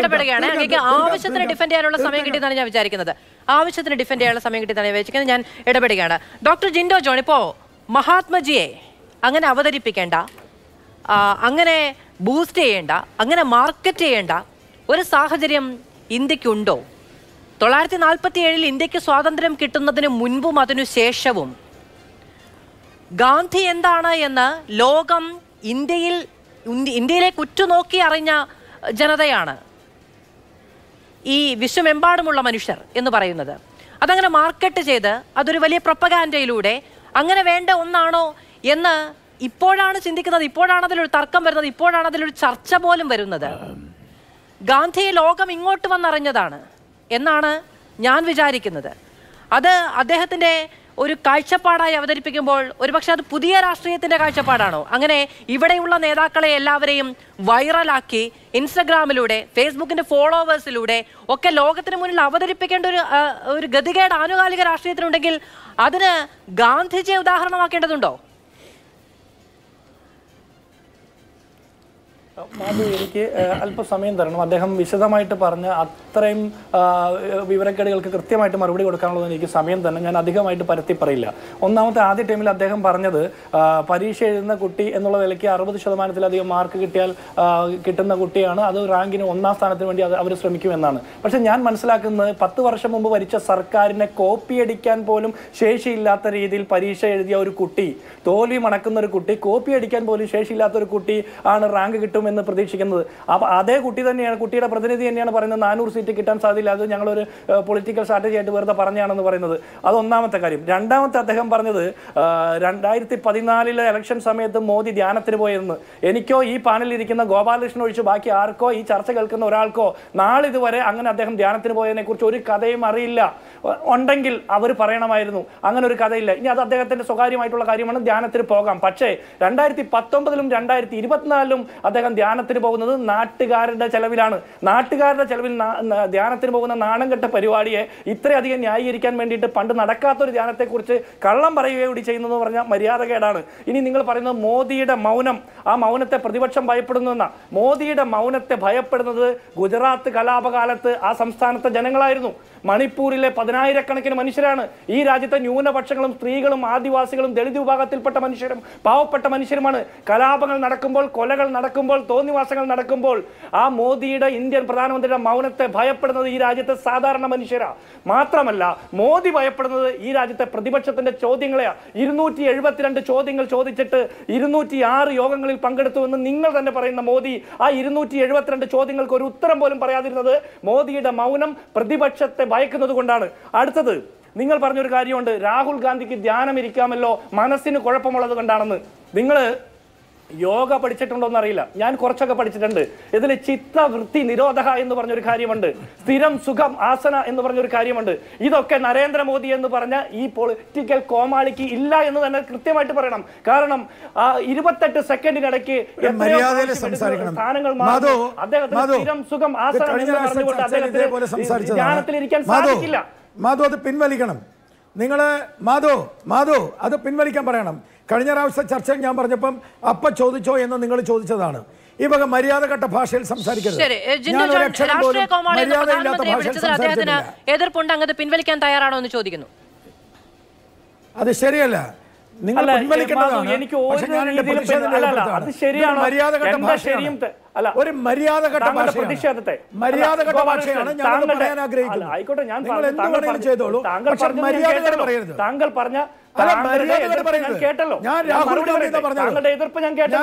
ഇടപെടുകയാണ്. അങ്ങേക്ക് ആവശ്യത്തിന് ഡിഫെൻഡ് ചെയ്യാനുള്ള സമയം കിട്ടിയെന്നാണ് ഞാൻ വിചാരിക്കുന്നത്. ആവശ്യത്തിന് ഡിഫെൻഡ് ചെയ്യാനുള്ള സമയം കിട്ടിയെന്നാണ് ഞാൻ വിചാരിക്കുന്നത്. ഞാൻ ഇടപെടുകയാണ്. ഡോക്ടർ ജിൻഡോ ജോൺ ഇപ്പോ മഹാത്മജിയെ അങ്ങനെ അവതരിപ്പിക്കേണ്ട അങ്ങനെ ബൂസ്റ്റ് ചെയ്യേണ്ട അങ്ങനെ മാർക്കറ്റ് ചെയ്യേണ്ട ഒരു സാഹചര്യം ഇന്ത്യക്കുണ്ടോ? തൊള്ളായിരത്തി നാൽപ്പത്തി ഏഴിൽ ഇന്ത്യയ്ക്ക് സ്വാതന്ത്ര്യം കിട്ടുന്നതിന് മുൻപും അതിനു ശേഷവും ഗാന്ധി എന്താണ് എന്ന് ലോകം ഇന്ത്യയിൽ ഇന്ത്യ- ഇന്ത്യയിലേക്ക് ഉറ്റുനോക്കി അറിഞ്ഞ ജനതയാണ് ഈ വിശ്വമെമ്പാടുമുള്ള മനുഷ്യർ എന്ന് പറയുന്നത്. അതങ്ങനെ മാർക്കറ്റ് ചെയ്ത് അതൊരു വലിയ പ്രൊപ്പഗാൻഡയിലൂടെ അങ്ങനെ വേണ്ട ഒന്നാണോ എന്ന് ഇപ്പോഴാണ് ചിന്തിക്കുന്നത് ഇപ്പോഴാണ് അതിലൊരു തർക്കം വരുന്നത് ഇപ്പോഴാണ് അതിലൊരു ചർച്ച പോലും വരുന്നത്. ഗാന്ധിയെ ലോകം ഇങ്ങോട്ട് വന്നറിഞ്ഞതാണ് എന്നാണ് ഞാൻ വിചാരിക്കുന്നത്. അത് അദ്ദേഹത്തിന്റെ ഒരു കാഴ്ചപ്പാടായി അവതരിപ്പിക്കുമ്പോൾ ഒരുപക്ഷെ അത് പുതിയ രാഷ്ട്രീയത്തിന്റെ കാഴ്ചപ്പാടാണോ? അങ്ങനെ ഇവിടെയുള്ള നേതാക്കളെ എല്ലാവരെയും വൈറലാക്കി ഇൻസ്റ്റഗ്രാമിലൂടെ ഫേസ്ബുക്കിന്റെ ഫോളോവേഴ്സിലൂടെ ഒക്കെ ലോകത്തിന് മുന്നിൽ അവതരിപ്പിക്കേണ്ട ഒരു ഒരു ഗതികേട് ആനുകാലിക രാഷ്ട്രീയത്തിനുണ്ടെങ്കിൽ അതിന് ഗാന്ധിജിയെ ഉദാഹരണമാക്കേണ്ടതുണ്ടോ? മാധു എനിക്ക് അല്പസമയം അല്പം സമയം തരണം. അദ്ദേഹം വിശദമായിട്ട് പറഞ്ഞ അത്രയും വിവരക്കേടുകൾക്ക് കൃത്യമായിട്ട് മറുപടി കൊടുക്കാനുള്ളത് എനിക്ക് സമയം തന്നെ ഞാൻ അധികമായിട്ട് പരത്തി പറയില്ല. ഒന്നാമത്തെ ആദ്യ ടൈമിൽ അദ്ദേഹം പറഞ്ഞത് പരീക്ഷ എഴുതുന്ന കുട്ടി എന്നുള്ള നിലയ്ക്ക് അറുപത് ശതമാനത്തിലധികം മാർക്ക് കിട്ടിയാൽ കിട്ടുന്ന കുട്ടിയാണ്. അത് റാങ്കിന് ഒന്നാം സ്ഥാനത്തിന് വേണ്ടി അവർ ശ്രമിക്കുമെന്നാണ്. പക്ഷെ ഞാൻ മനസ്സിലാക്കുന്നത് പത്ത് വർഷം മുമ്പ് ഭരിച്ച സർക്കാരിനെ കോപ്പിയടിക്കാൻ പോലും ശേഷിയില്ലാത്ത രീതിയിൽ പരീക്ഷ എഴുതിയ ഒരു കുട്ടി തോൽവി മണക്കുന്ന ഒരു കുട്ടി കോപ്പി അടിക്കാൻ പോലും ശേഷിയില്ലാത്ത ഒരു കുട്ടി ആണ് റാങ്ക് കിട്ടുമെന്ന് പ്രതീക്ഷിക്കുന്നത്. അപ്പോൾ അതേ കുട്ടി തന്നെയാണ് കുട്ടിയുടെ പ്രതിനിധി തന്നെയാണ് പറയുന്നത് നാനൂറ് സീറ്റ് കിട്ടാൻ സാധ്യത അത് ഞങ്ങളൊരു പൊളിറ്റിക്കൽ സ്ട്രാറ്റജി ആയിട്ട് വെറുതെ പറഞ്ഞാണെന്ന് പറയുന്നത്. അത് ഒന്നാമത്തെ കാര്യം. രണ്ടാമത്തെ അദ്ദേഹം പറഞ്ഞത് രണ്ടായിരത്തി പതിനാലിലെ ഇലക്ഷൻ സമയത്ത് മോദി ധ്യാനത്തിന് പോയെന്ന് എനിക്കോ ഈ പാനലിൽ ഇരിക്കുന്ന ഗോപാലകൃഷ്ണൻ ഒഴിച്ച് ബാക്കി ആർക്കോ ഈ ചർച്ച കേൾക്കുന്ന ഒരാൾക്കോ നാളിതുവരെ അങ്ങനെ അദ്ദേഹം ധ്യാനത്തിന് പോയതിനെ കുറിച്ച് ഒരു കഥയും അറിയില്ല. ഉണ്ടെങ്കിൽ അവർ പറയണമായിരുന്നു. അങ്ങനെ ഒരു കഥയില്ല. ഇനി അത് അദ്ദേഹത്തിന്റെ സ്വകാര്യമായിട്ടുള്ള കാര്യമാണ്. ധ്യാനത്തിന് പോകാം. പക്ഷേ രണ്ടായിരത്തി പത്തൊമ്പതിലും രണ്ടായിരത്തി ഇരുപത്തിനാലിലും അദ്ദേഹം ധ്യാനത്തിന് പോകുന്നത് നാട്ടുകാരുടെ ചെലവിലാണ്. നാട്ടുകാരുടെ ചെലവിൽ ധ്യാനത്തിന് പോകുന്ന നാണം കെട്ട പരിപാടിയെ ഇത്രയധികം ന്യായീകരിക്കാൻ വേണ്ടിയിട്ട് പണ്ട് നടക്കാത്തൊരു ധ്യാനത്തെക്കുറിച്ച് കള്ളം പറയുകയും കൂടി ചെയ്യുന്നത് പറഞ്ഞാൽ മര്യാദകേടാണ്. ഇനി നിങ്ങൾ പറയുന്നത് മോദിയുടെ മൗനം ആ മൗനത്തെ പ്രതിപക്ഷം ഭയപ്പെടുന്നു എന്ന. മോദിയുടെ മൗനത്തെ ഭയപ്പെടുന്നത് ഗുജറാത്ത് കലാപകാലത്ത് ആ സംസ്ഥാനത്തെ ജനങ്ങളായിരുന്നു. മണിപ്പൂരിലെ പതിനായിരക്കണക്കിന് മനുഷ്യരാണ് ഈ രാജ്യത്തെ ന്യൂനപക്ഷങ്ങളും സ്ത്രീകളും ആദിവാസികളും ദളിത് വിഭാഗത്തിൽപ്പെട്ട മനുഷ്യരും പാവപ്പെട്ട മനുഷ്യരുമാണ്. കലാപങ്ങൾ നടക്കുമ്പോൾ കൊലകൾ നടക്കുമ്പോൾ തോന്നിവാസങ്ങൾ നടക്കുമ്പോൾ ആ മോദിയുടെ ഇന്ത്യൻ പ്രധാനമന്ത്രിയുടെ മൗനത്തെ ഭയപ്പെടുന്നത് ഈ രാജ്യത്തെ സാധാരണ മനുഷ്യരാ. മാത്രമല്ല മോദി ഭയപ്പെടുന്നത് ഈ രാജ്യത്തെ പ്രതിപക്ഷത്തിന്റെ ചോദ്യങ്ങളെയാ. ഇരുന്നൂറ്റി എഴുപത്തിരണ്ട് ചോദ്യങ്ങൾ ചോദിച്ചിട്ട് ഇരുന്നൂറ്റി ആറ് യോഗങ്ങളിൽ പങ്കെടുത്തു എന്ന് നിങ്ങൾ തന്നെ പറയുന്ന മോദി ആ ഇരുന്നൂറ്റി എഴുപത്തിരണ്ട് ചോദ്യങ്ങൾക്ക് ഒരു ഉത്തരം പോലും പറയാതിരുന്നത് മോദിയുടെ മൗനം പ്രതിപക്ഷത്തെ ഭയക്കുന്നത് കൊണ്ടാണ്. അടുത്തത് നിങ്ങൾ പറഞ്ഞൊരു കാര്യമുണ്ട് രാഹുൽ ഗാന്ധിക്ക് ധ്യാനം ഇരിക്കാമല്ലോ മനസ്സിന് കുഴപ്പമുള്ളത് കൊണ്ടാണെന്ന്. നിങ്ങൾ യോഗ പഠിച്ചിട്ടുണ്ടോന്ന് അറിയില്ല ഞാൻ കുറച്ചൊക്കെ പഠിച്ചിട്ടുണ്ട്. ഇതിൽ ചിത്തവൃത്തി നിരോധക എന്ന് പറഞ്ഞൊരു കാര്യമുണ്ട്. സ്ഥിരം സുഖം ആസന എന്ന് പറഞ്ഞൊരു കാര്യമുണ്ട്. ഇതൊക്കെ നരേന്ദ്രമോദി എന്ന് പറഞ്ഞ ഈ പൊളിറ്റിക്കൽ കോമാളിക്ക് ഇല്ല എന്ന് തന്നെ കൃത്യമായിട്ട് പറയണം. കാരണം ആ ഇരുപത്തെട്ട് സെക്കൻഡിനിടയ്ക്ക് സ്ഥാനങ്ങൾ മാധു, അദ്ദേഹത്തിന് സ്ഥിരം സുഖം ആസനം എന്ന് പറഞ്ഞുകൊണ്ട് അദ്ദേഹത്തിന് ധ്യാനത്തിൽ ധ്യാനത്തിലിരിക്കാൻ സാധിക്കില്ല. മാധു അത് പിൻവലിക്കണം. നിങ്ങൾ മാധു മാധു അത് പിൻവലിക്കാൻ പറയണം. കഴിഞ്ഞ പ്രാവശ്യത്തെ ചർച്ചയിൽ ഞാൻ പറഞ്ഞപ്പം അപ്പ ചോദിച്ചോ എന്ന് നിങ്ങൾ ചോദിച്ചതാണ്. ഈ വക ഭാഷയിൽ സംസാരിക്കരുത്. മര്യാദയില്ലാത്ത പ്രധാനമന്ത്രിയെ ഭാഷയിൽ സംസാരിക്കുന്നത് അദ്ദേഹത്തിന് എതിർപ്പുണ്ട് അങ്ങത് പിൻവലിക്കാൻ തയ്യാറാണോ എന്ന് ചോദിക്കുന്നു. അത് ശരിയല്ല. നിങ്ങൾ പിൻവലിക്കേണ്ടതാണ്. മാധു, എനിക്ക് ഓരോ ഒരു ഞാൻ എന്റെ രീതിയിലും അല്ല, അല്ല, അത് ശരിയാണ്? ഇതൊരു മര്യാദഘട്ട ഭാഷയാണ്. അല്ല, ഒരു മര്യാദഘട്ട പ്രതിഷേധത്തെ മര്യാദഘട്ട ഭാഷയാണ് ഞാൻ പറയാൻ ആഗ്രഹിക്കുന്നത് ആയിക്കോട്ടെ ഞാൻ താങ്കൾ ചെയ്തോളൂ. പറയരുത്. താങ്കൾ പറഞ്ഞ കേട്ടല്ലോ. ഞാൻ രാഹുൽ. താങ്കളുടെ എതിർപ്പ് ഞാൻ കേട്ടല്ലോ.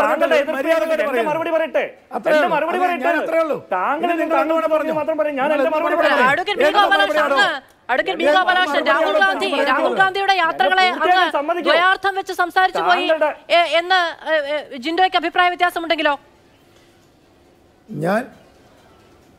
താങ്കളുടെ. എതിർപ്പ്. മറുപടി പറയട്ടെ. എന്റെ മറുപടി പറയട്ടെ. താങ്കൾ താങ്കളുടെ പറഞ്ഞു മാത്രം പറയും. ഞാൻ എന്റെ മറുപടി. പറയാം ബി ഗോപാലകൃഷ്ണൻ ഗോപാലകൃഷ്ണൻ രാഹുൽ ഗാന്ധി രാഹുൽ ഗാന്ധിയുടെ യാത്രകളെ അങ്ങ് ദ്വയാർത്ഥം വെച്ച് സംസാരിച്ചു പോയി എന്ന് ജിൻഡോയ്ക്ക് അഭിപ്രായ വ്യത്യാസമുണ്ടെങ്കിലോ ഞാൻ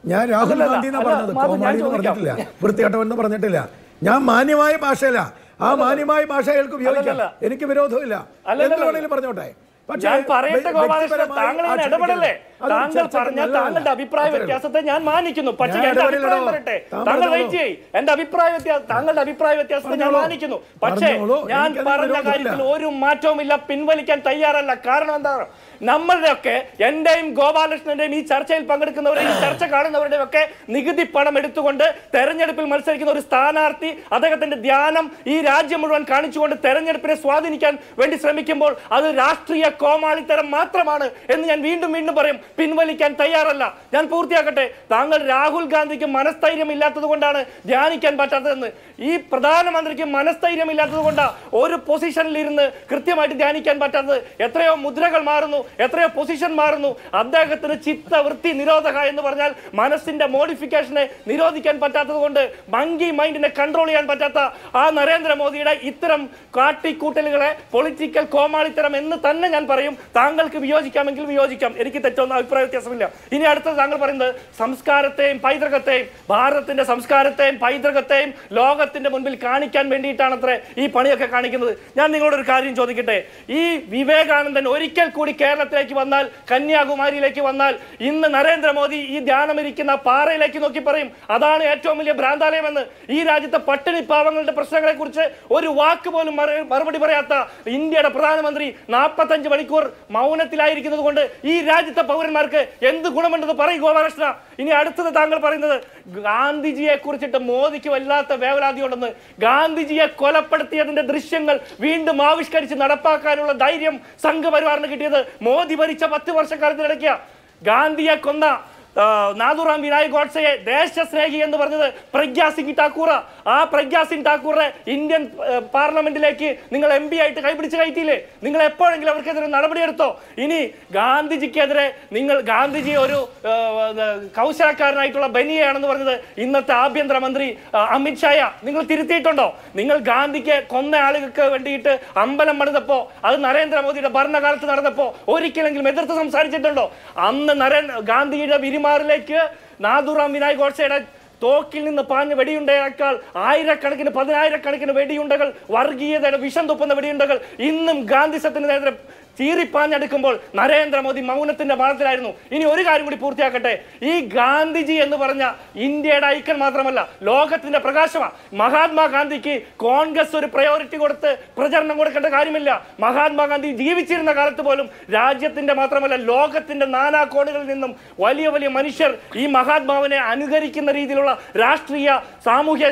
ഞാൻ രാഹുൽ ഗാന്ധി എന്നാ പറഞ്ഞത്? കോമാളി എന്ന് പറഞ്ഞിട്ടില്ല. പറഞ്ഞിട്ടില്ല വൃത്തികെട്ടവെന്ന് പറഞ്ഞിട്ടില്ല. ഞാൻ മാന്യമായ ഭാഷയല്ല. ആ മാന്യമായ ഭാഷ അയാൾക്ക് ഉപയോഗിക്കാം എനിക്ക് വിരോധമില്ല. അല്ലല്ല. എന്ത് പറഞ്ഞോട്ടെ. ഞാൻ പറയട്ടെ ഗോപാലകൃഷ്ണൻ താങ്കൾ. ഇടപെടല്ലേ? താങ്കൾ പറഞ്ഞ താങ്കളുടെ അഭിപ്രായ വ്യത്യാസത്തെ ഞാൻ മാനിക്കുന്നു. പക്ഷേ എന്റെ അഭിപ്രായം പറയട്ടെ. താങ്കൾ വെയിറ്റ് ചെയ്യ് എന്റെ അഭിപ്രായ വ്യത്യാസം താങ്കളുടെ അഭിപ്രായ വ്യത്യാസത്തെ ഞാൻ മാനിക്കുന്നു. പക്ഷേ ഞാൻ പറഞ്ഞ കാര്യത്തിൽ ഒരു മാറ്റവുമില്ല. പിൻവലിക്കാൻ തയ്യാറല്ല. കാരണം എന്താണ് നമ്മളുടെയൊക്കെ എന്റെയും ഗോപാലകൃഷ്ണന്റെയും ഈ ചർച്ചയിൽ പങ്കെടുക്കുന്നവരുടെയും ഈ ചർച്ച കാണുന്നവരുടെയും ഒക്കെ നികുതി പണം എടുത്തുകൊണ്ട് തെരഞ്ഞെടുപ്പിൽ മത്സരിക്കുന്ന ഒരു സ്ഥാനാർത്ഥി അദ്ദേഹത്തിന്റെ ധ്യാനം ഈ രാജ്യം മുഴുവൻ കാണിച്ചുകൊണ്ട് തെരഞ്ഞെടുപ്പിനെ സ്വാധീനിക്കാൻ വേണ്ടി ശ്രമിക്കുമ്പോൾ അത് രാഷ്ട്രീയ കോമാളിത്തരം മാത്രമാണ് എന്ന് ഞാൻ വീണ്ടും വീണ്ടും പറയും. പിൻവലിക്കാൻ തയ്യാറല്ല. ഞാൻ പൂർത്തിയാക്കട്ടെ. താങ്കൾ രാഹുൽ ഗാന്ധിക്ക് മനസ്ഥൈര്യം ഇല്ലാത്തത് കൊണ്ടാണ് ധ്യാനിക്കാൻ പറ്റാത്തതെന്ന്. ഈ പ്രധാനമന്ത്രിക്ക് മനസ്ഥൈര്യം ഇല്ലാത്തത് കൊണ്ടാണ് ഒരു പൊസിഷനിൽ ഇരുന്ന് കൃത്യമായിട്ട് ധ്യാനിക്കാൻ പറ്റാത്തത്. എത്രയോ മുദ്രകൾ മാറുന്നു. എത്രയോ പൊസിഷൻ മാറുന്നു. അദ്ദേഹത്തിന് ചിത്തവൃത്തി നിരോധക എന്ന് പറഞ്ഞാൽ മനസ്സിന്റെ മോഡിഫിക്കേഷനെ നിരോധിക്കാൻ പറ്റാത്തത് കൊണ്ട് മങ്കി മൈൻഡിനെ കൺട്രോൾ ചെയ്യാൻ പറ്റാത്ത ആ നരേന്ദ്രമോദിയുടെ ഇത്തരം കാട്ടിക്കൂട്ടലുകളെ പൊളിറ്റിക്കൽ കോമാളിത്തരം എന്ന് തന്നെ ഞാൻ പറയും. താങ്കൾക്ക് വിയോജിക്കാമെങ്കിൽ വിയോജിക്കാം. എനിക്ക് തെറ്റൊന്നും അഭിപ്രായ വ്യത്യാസമില്ല. ഇനി അടുത്തത് താങ്കൾ പറയുന്നത് സംസ്കാരത്തെയും പൈതൃകത്തെയും ഭാരതത്തിന്റെ സംസ്കാരത്തെയും പൈതൃകത്തെയും ലോകത്തിന്റെ മുൻപിൽ കാണിക്കാൻ വേണ്ടിയിട്ടാണ് അത്ര ഈ പണിയൊക്കെ കാണിക്കുന്നത്. ഞാൻ നിങ്ങളോട് ഒരു കാര്യം ചോദിക്കട്ടെ? ഈ വിവേകാനന്ദൻ ഒരിക്കൽ കൂടി കേരളത്തിലേക്ക് വന്നാൽ കന്യാകുമാരിയിലേക്ക് വന്നാൽ ഇന്ന് നരേന്ദ്രമോദി ഈ ധ്യാനമിരിക്കുന്ന പാറയിലേക്ക് നോക്കി പറയും. അതാണ് ഏറ്റവും വലിയ ഭ്രാന്താലയമെന്ന്. ഈ രാജ്യത്തെ പട്ടിണി പാവങ്ങളുടെ പ്രശ്നങ്ങളെ കുറിച്ച് ഒരു വാക്ക് പോലും മറുപടി പറയാത്ത ഇന്ത്യയുടെ പ്രധാനമന്ത്രി നാൽപ്പത്തഞ്ച് മണിക്കൂർ മൗനത്തിലായിരിക്കുന്നത് കൊണ്ട് ഈ രാജ്യത്തെ പൗരന്മാർക്ക് എന്ത് ഗുണമുണ്ടെന്ന് പറയും ഗോപാലകൃഷ്ണ. ഇനി അടുത്തത് താങ്കൾ പറയുന്നത് ഗാന്ധിജിയെ കുറിച്ചിട്ട് മോദിക്ക് വല്ലാത്ത വേവലാതി ഉണ്ടെന്ന് ഗാന്ധിജിയെ കൊലപ്പെടുത്തിയതിന്റെ ദൃശ്യങ്ങൾ വീണ്ടും ആവിഷ്കരിച്ച് നടപ്പാക്കാനുള്ള ധൈര്യം സംഘപരിവാറിന് കിട്ടിയത് മോദി ഭരിച്ച പത്ത് വർഷക്കാലത്തിനിടയ്ക്ക് ഗാന്ധിയെ കൊന്ന ആ, നാഥുറാം വിനായക് ഗോഡ്സയെ ദേശസ്നേഹി എന്ന് പറഞ്ഞത് പ്രഗ്യാ സിംഗ് ഠാക്കൂർ ആ പ്രഗ്യാ സിംഗ് ഠാക്കൂറെ ഇന്ത്യൻ പാർലമെന്റിലേക്ക് നിങ്ങൾ എം പി ആയിട്ട് കൈപിടിച്ച് കയറ്റിയില്ലേ? നിങ്ങൾ എപ്പോഴെങ്കിലും അവർക്കെതിരെ നടപടിയെടുത്തോ? ഇനി ഗാന്ധിജിക്കെതിരെ നിങ്ങൾ ഗാന്ധിജി ഒരു കൗശലക്കാരനായിട്ടുള്ള ബനിയയാണെന്ന് പറഞ്ഞത് ഇന്നത്തെ ആഭ്യന്തരമന്ത്രി മന്ത്രി അമിത് ഷായ. നിങ്ങൾ തിരുത്തിയിട്ടുണ്ടോ? നിങ്ങൾ ഗാന്ധിക്ക് കൊന്ന ആളുകൾക്ക് വേണ്ടിയിട്ട് അമ്പലം പണിതപ്പോ അത് നരേന്ദ്രമോദിയുടെ ഭരണകാലത്ത് നടന്നപ്പോ ഒരിക്കലെങ്കിലും എതിർത്ത് സംസാരിച്ചിട്ടുണ്ടോ? അന്ന് നരേന്ദ്ര ഗാന്ധിയുടെ വിരിമാറിലേക്ക് നാദുറാം വിനായക് ഗോഡ്സയുടെ തോക്കിൽ നിന്ന് പാഞ്ഞ വെടിയുണ്ടയേക്കാൾ ആയിരക്കണക്കിന് പതിനായിരക്കണക്കിന് വെടിയുണ്ടകൾ വർഗീയതയുടെ വിഷം തുപ്പുന്ന വെടിയുണ്ടകൾ ഇന്നും ഗാന്ധിസത്തിന് നേരെ ചീറിപ്പാഞ്ഞെടുക്കുമ്പോൾ നരേന്ദ്രമോദി മൗനത്തിന്റെ ഭാഗത്തിലായിരുന്നു ഇനി ഒരു കാര്യം കൂടി പൂർത്തിയാക്കട്ടെ. ഈ ഗാന്ധിജി എന്ന് പറഞ്ഞ ഇന്ത്യയുടെ ഐക്കൺ മാത്രമല്ല ലോകത്തിന്റെ പ്രകാശമാണ്. മഹാത്മാഗാന്ധിക്ക് കോൺഗ്രസ് ഒരു പ്രയോറിറ്റി കൊടുത്ത് പ്രചരണം കൊടുക്കേണ്ട കാര്യമില്ല. മഹാത്മാഗാന്ധി ജീവിച്ചിരുന്ന കാലത്ത് പോലും രാജ്യത്തിന്റെ മാത്രമല്ല ലോകത്തിന്റെ നാനാ കോണുകളിൽ നിന്നും വലിയ വലിയ മനുഷ്യർ ഈ മഹാത്മാവിനെ അനുകരിക്കുന്ന രീതിയിലുള്ള രാഷ്ട്രീയ സാമൂഹ്യ